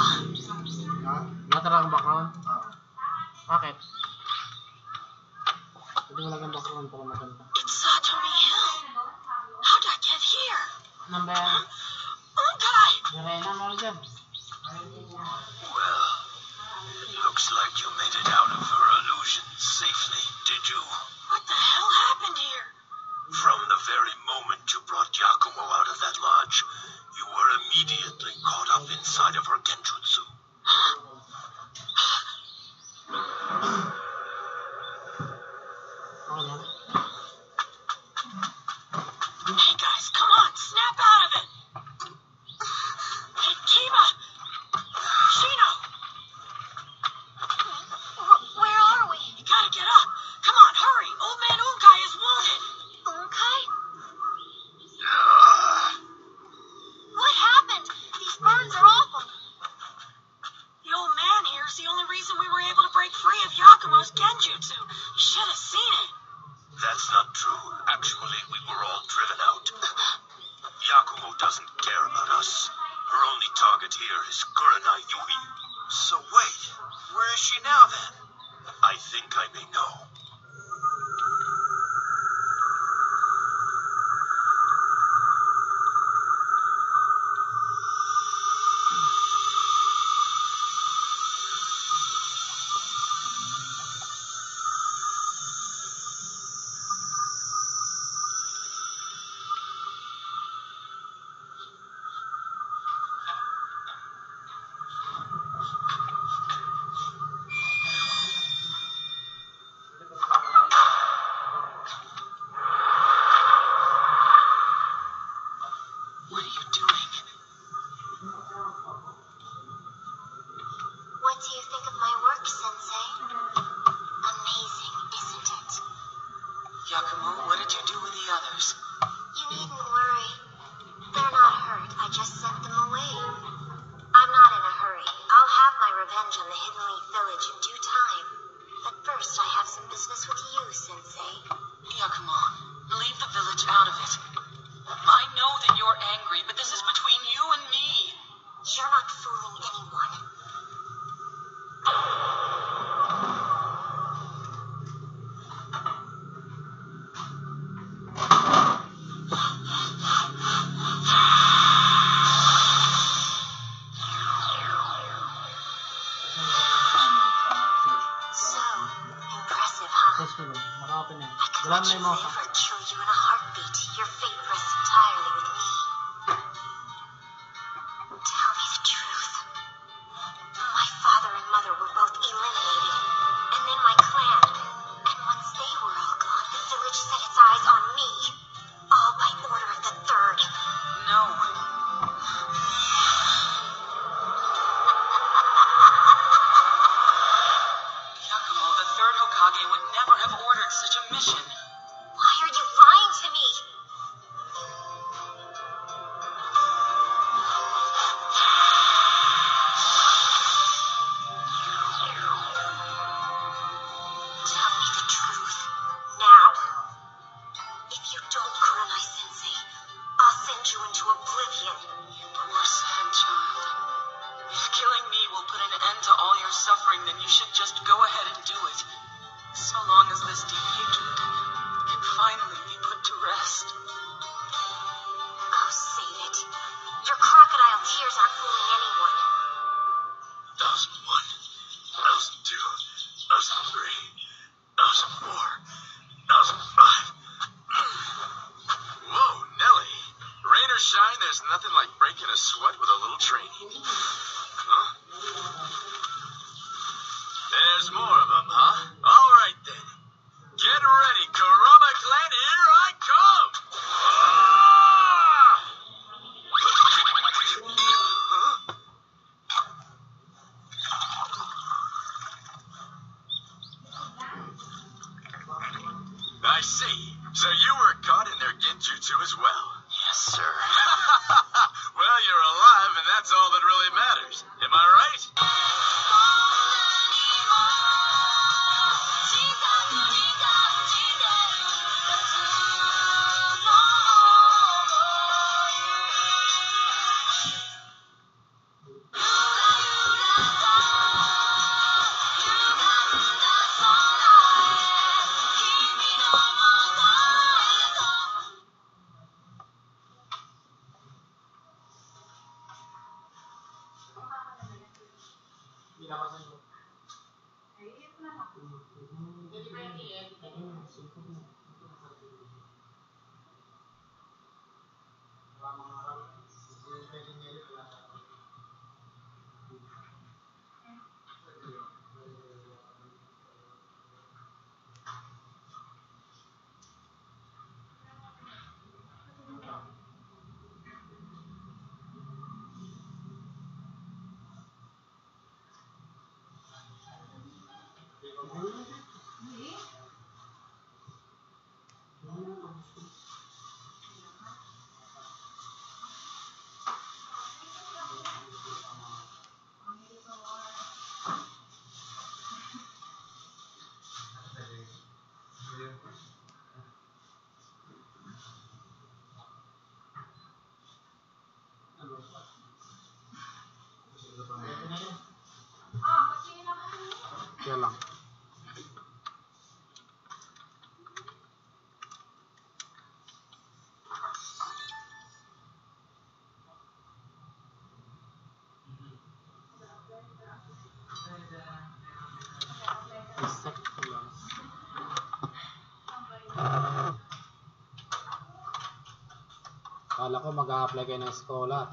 Kala ko mag-a-apply kayo ng scholar.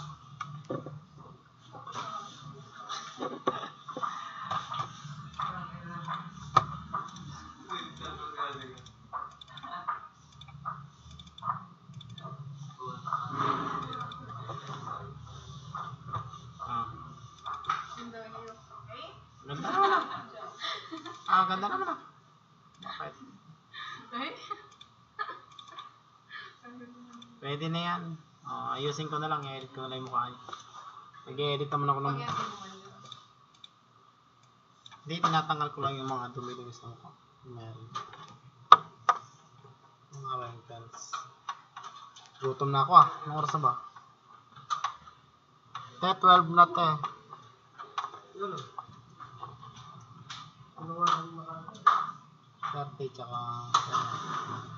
Ganda naman ah. Ah, ganda ah. Bakit? Pwede na yan. Ayusin ko na lang, i-edit ko na lang yung mukha niya. Nag-edit naman ako ng... Hindi, tinatanggal ko lang yung mga dumi-dumi sa mukha. Meron. Mga wrinkles. Gutom na ako ah. Anong oras na ba? 10-12 na te. Ano? Ano ba? 30 tsaka... 30.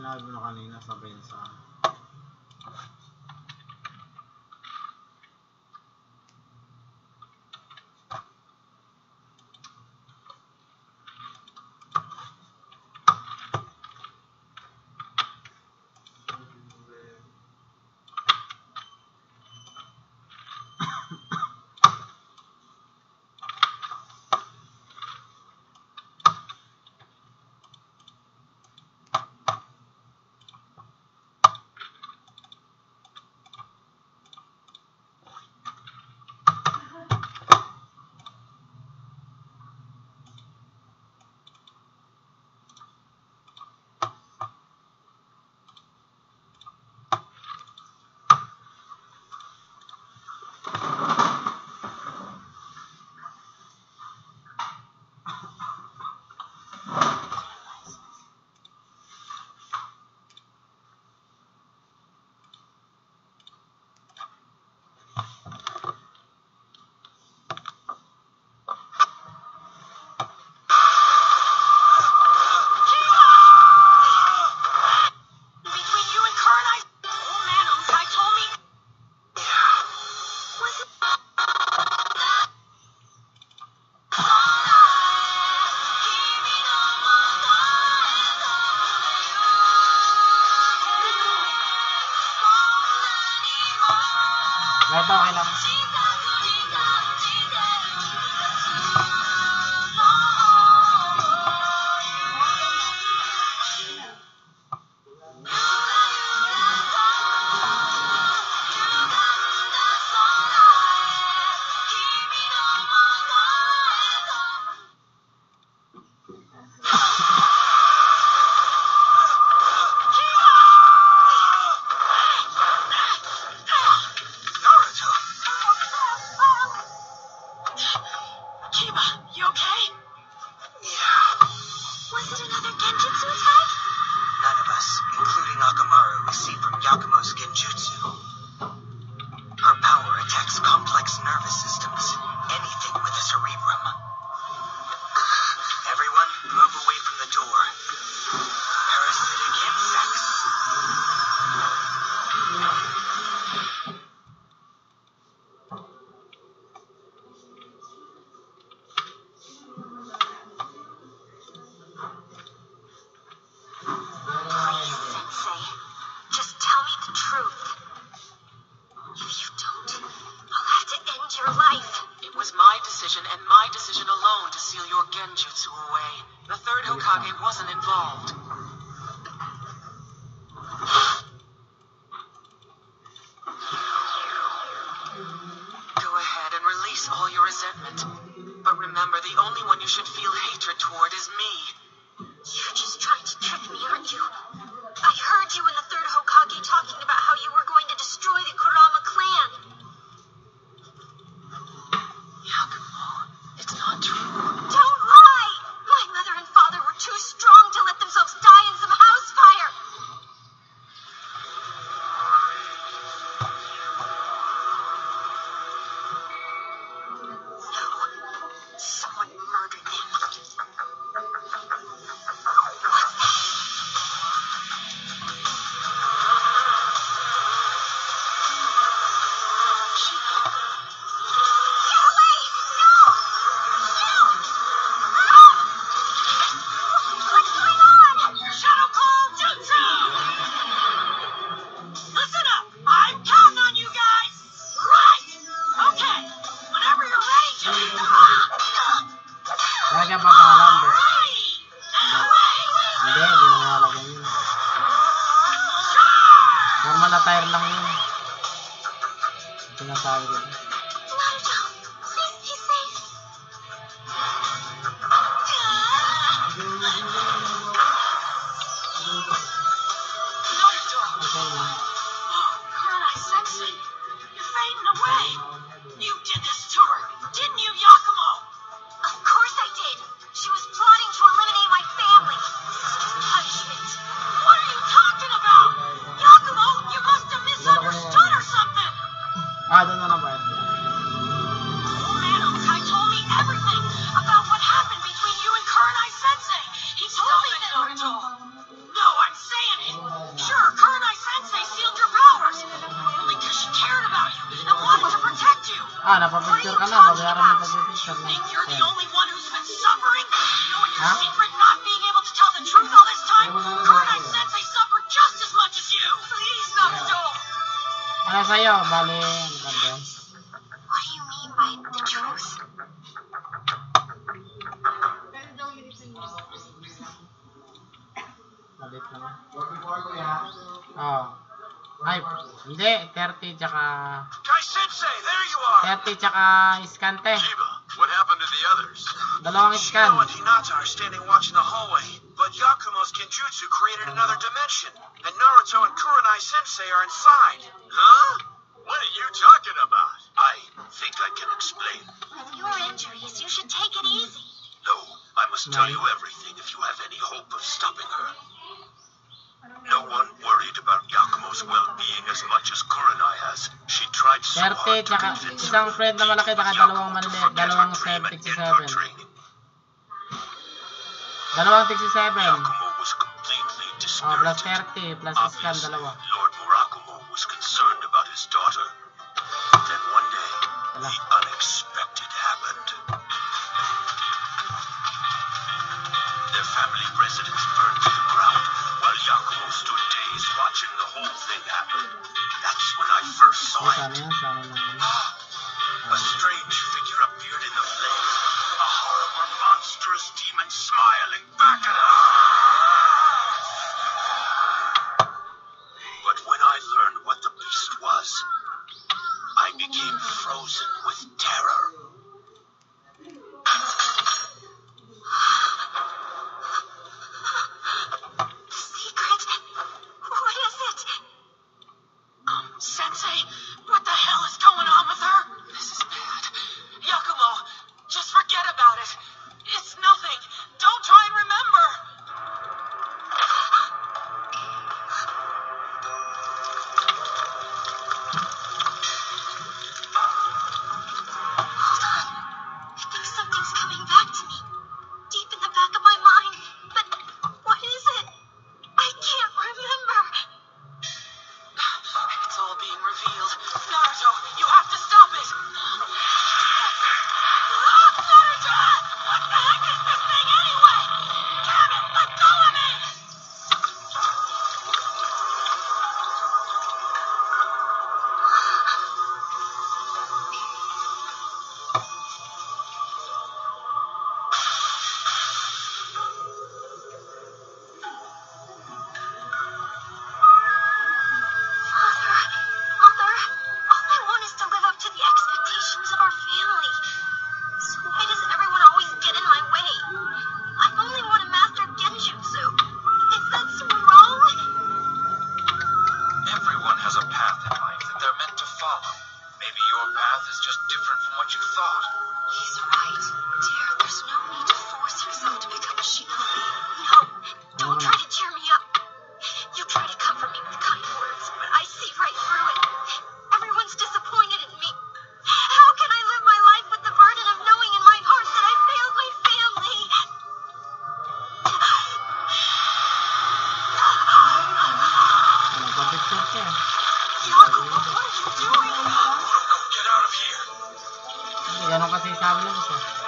Sinabi mo na kanina sa Bensa. niya pagkalan. Hindi, hindi mo nalagay yun. Normal na tire lang yun. Sinasabi ko. 27. Nakumubos completely discouraged. Oh, plus 30, plus scan, dalawa. Low Ganun kasi sabi lang ito.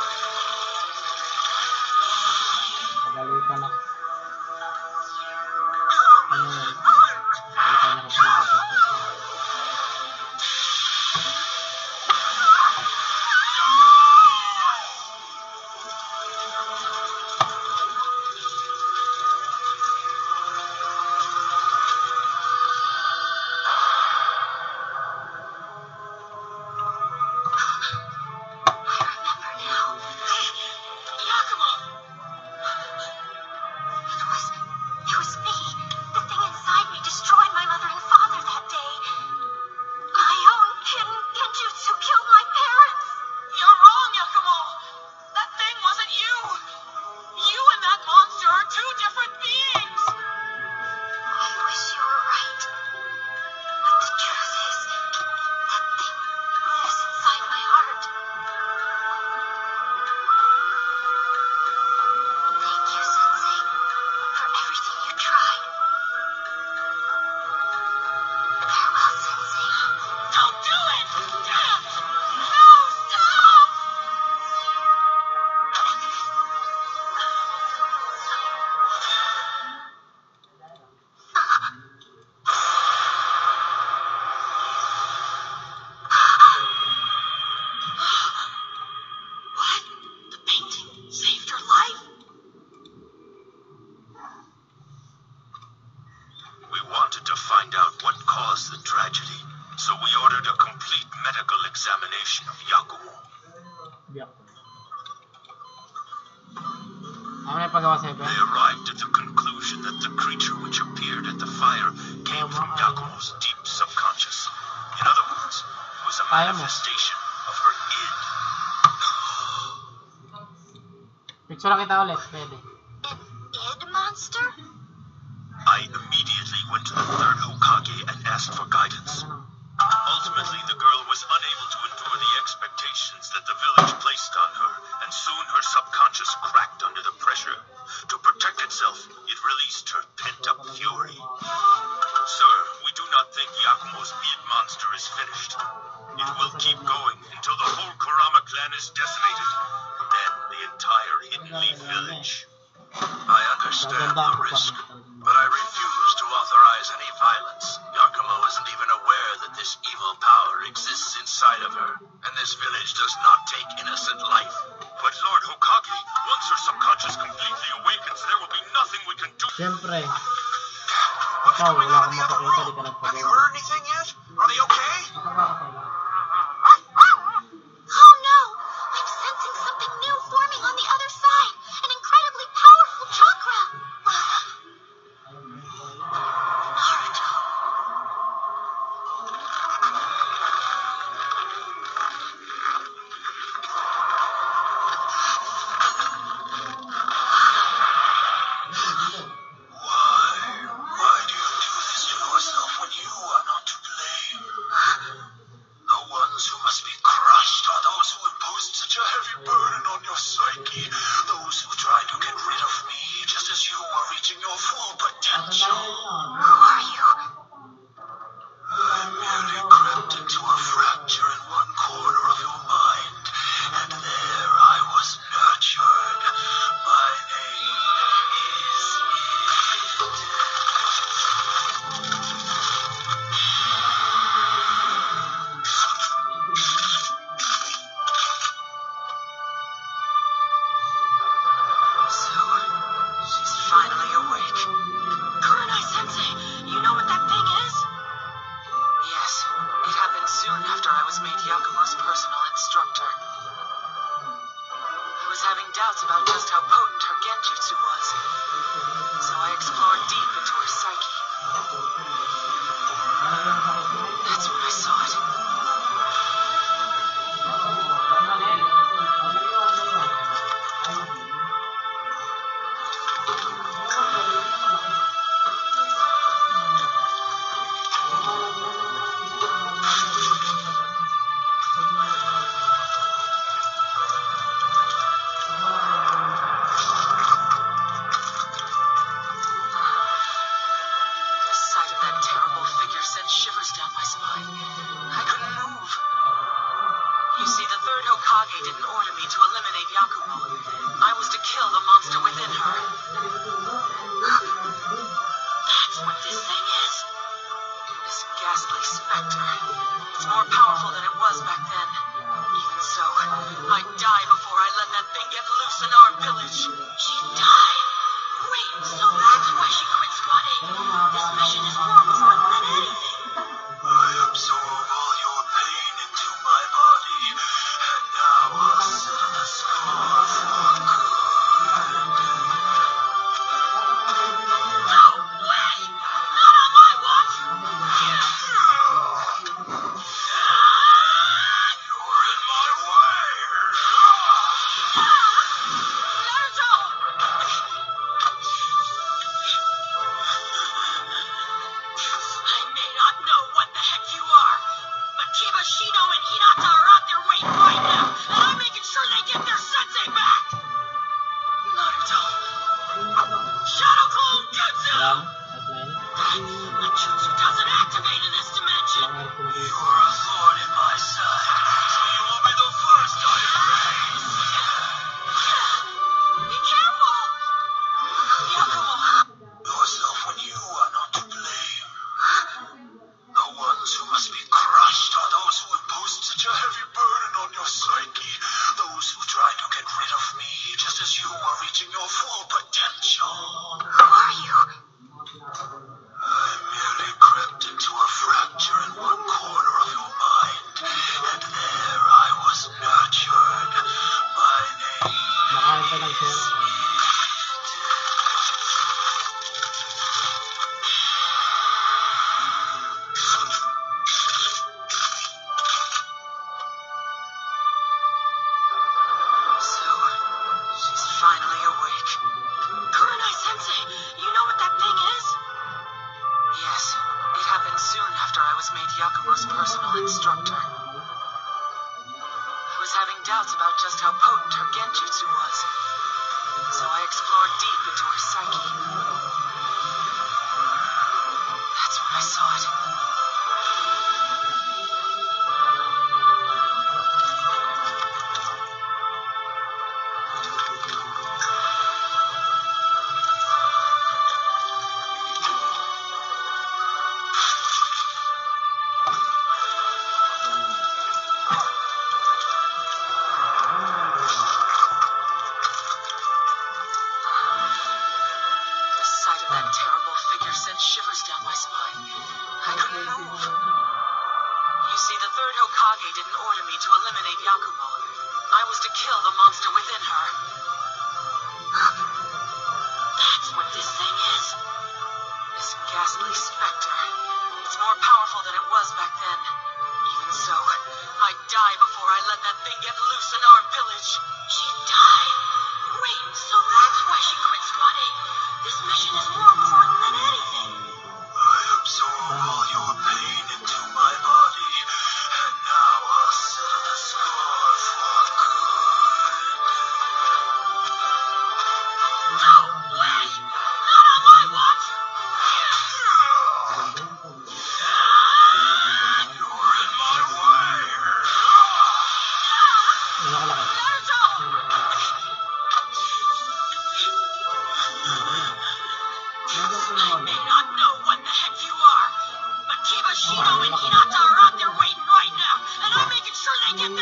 sorry.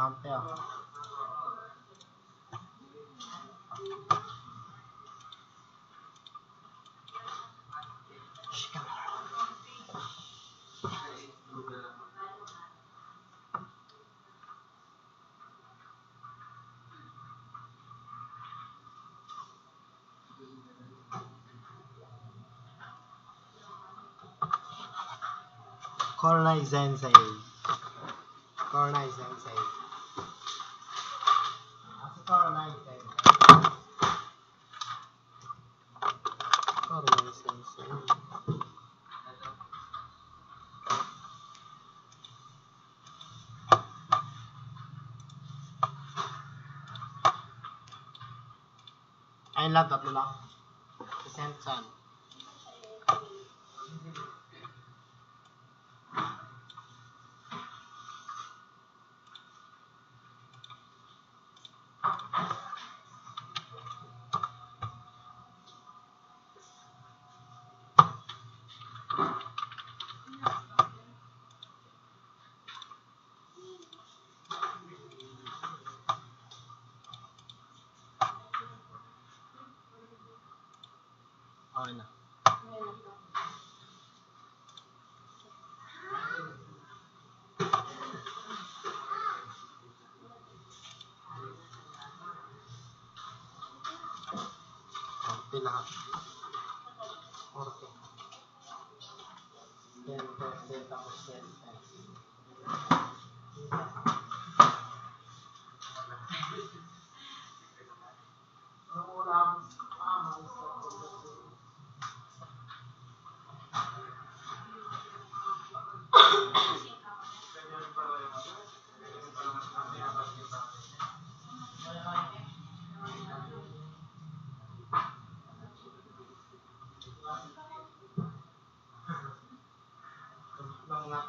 compare Corona is insane. I love that, diba? Si Sen-san.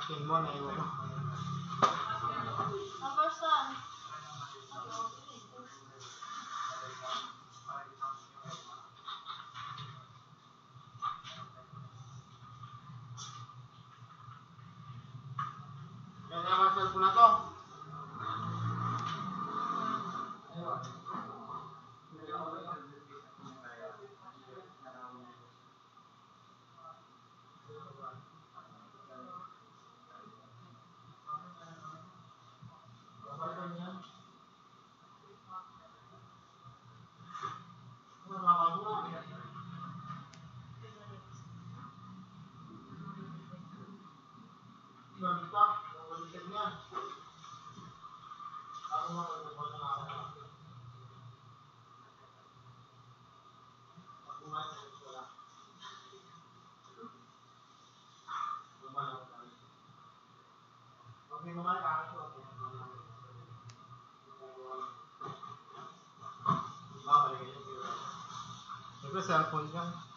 ಚಿನ್ನ Ito cellphone ka.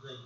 Oo,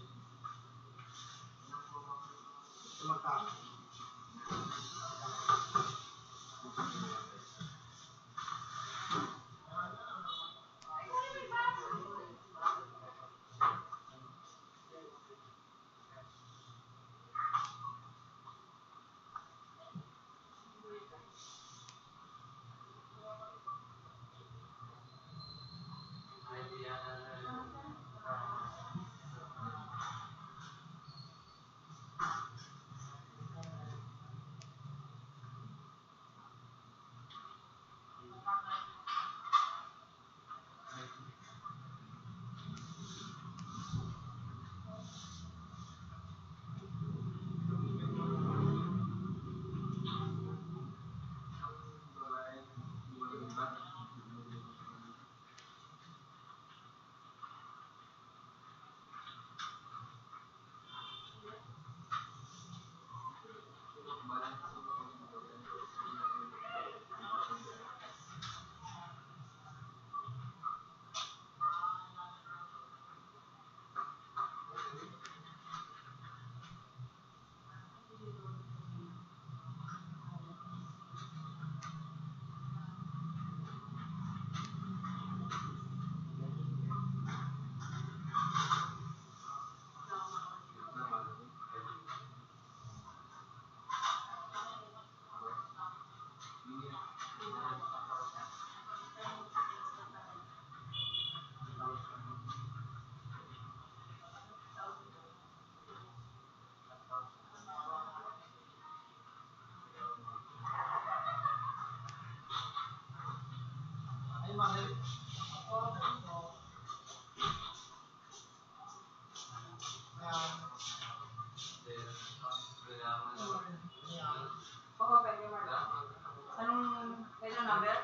Anong, kailan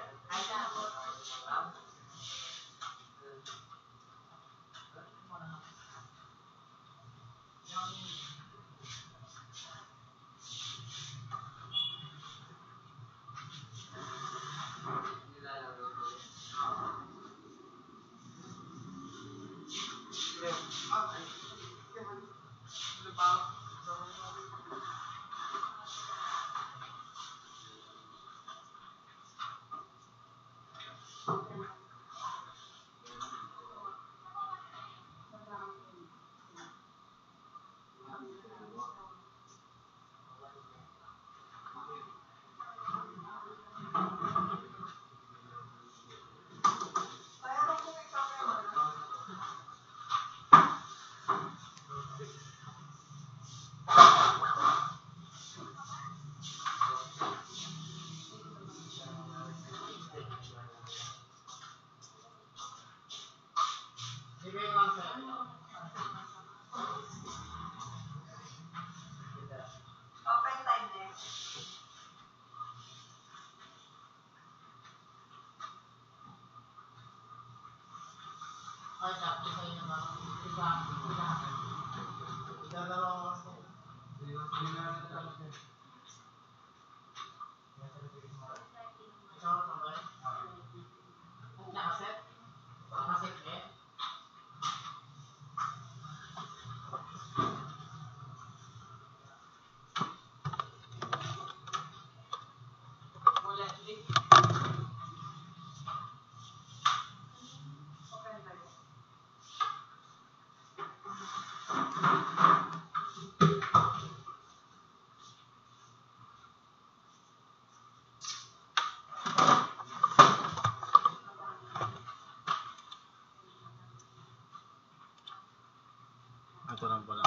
temporada.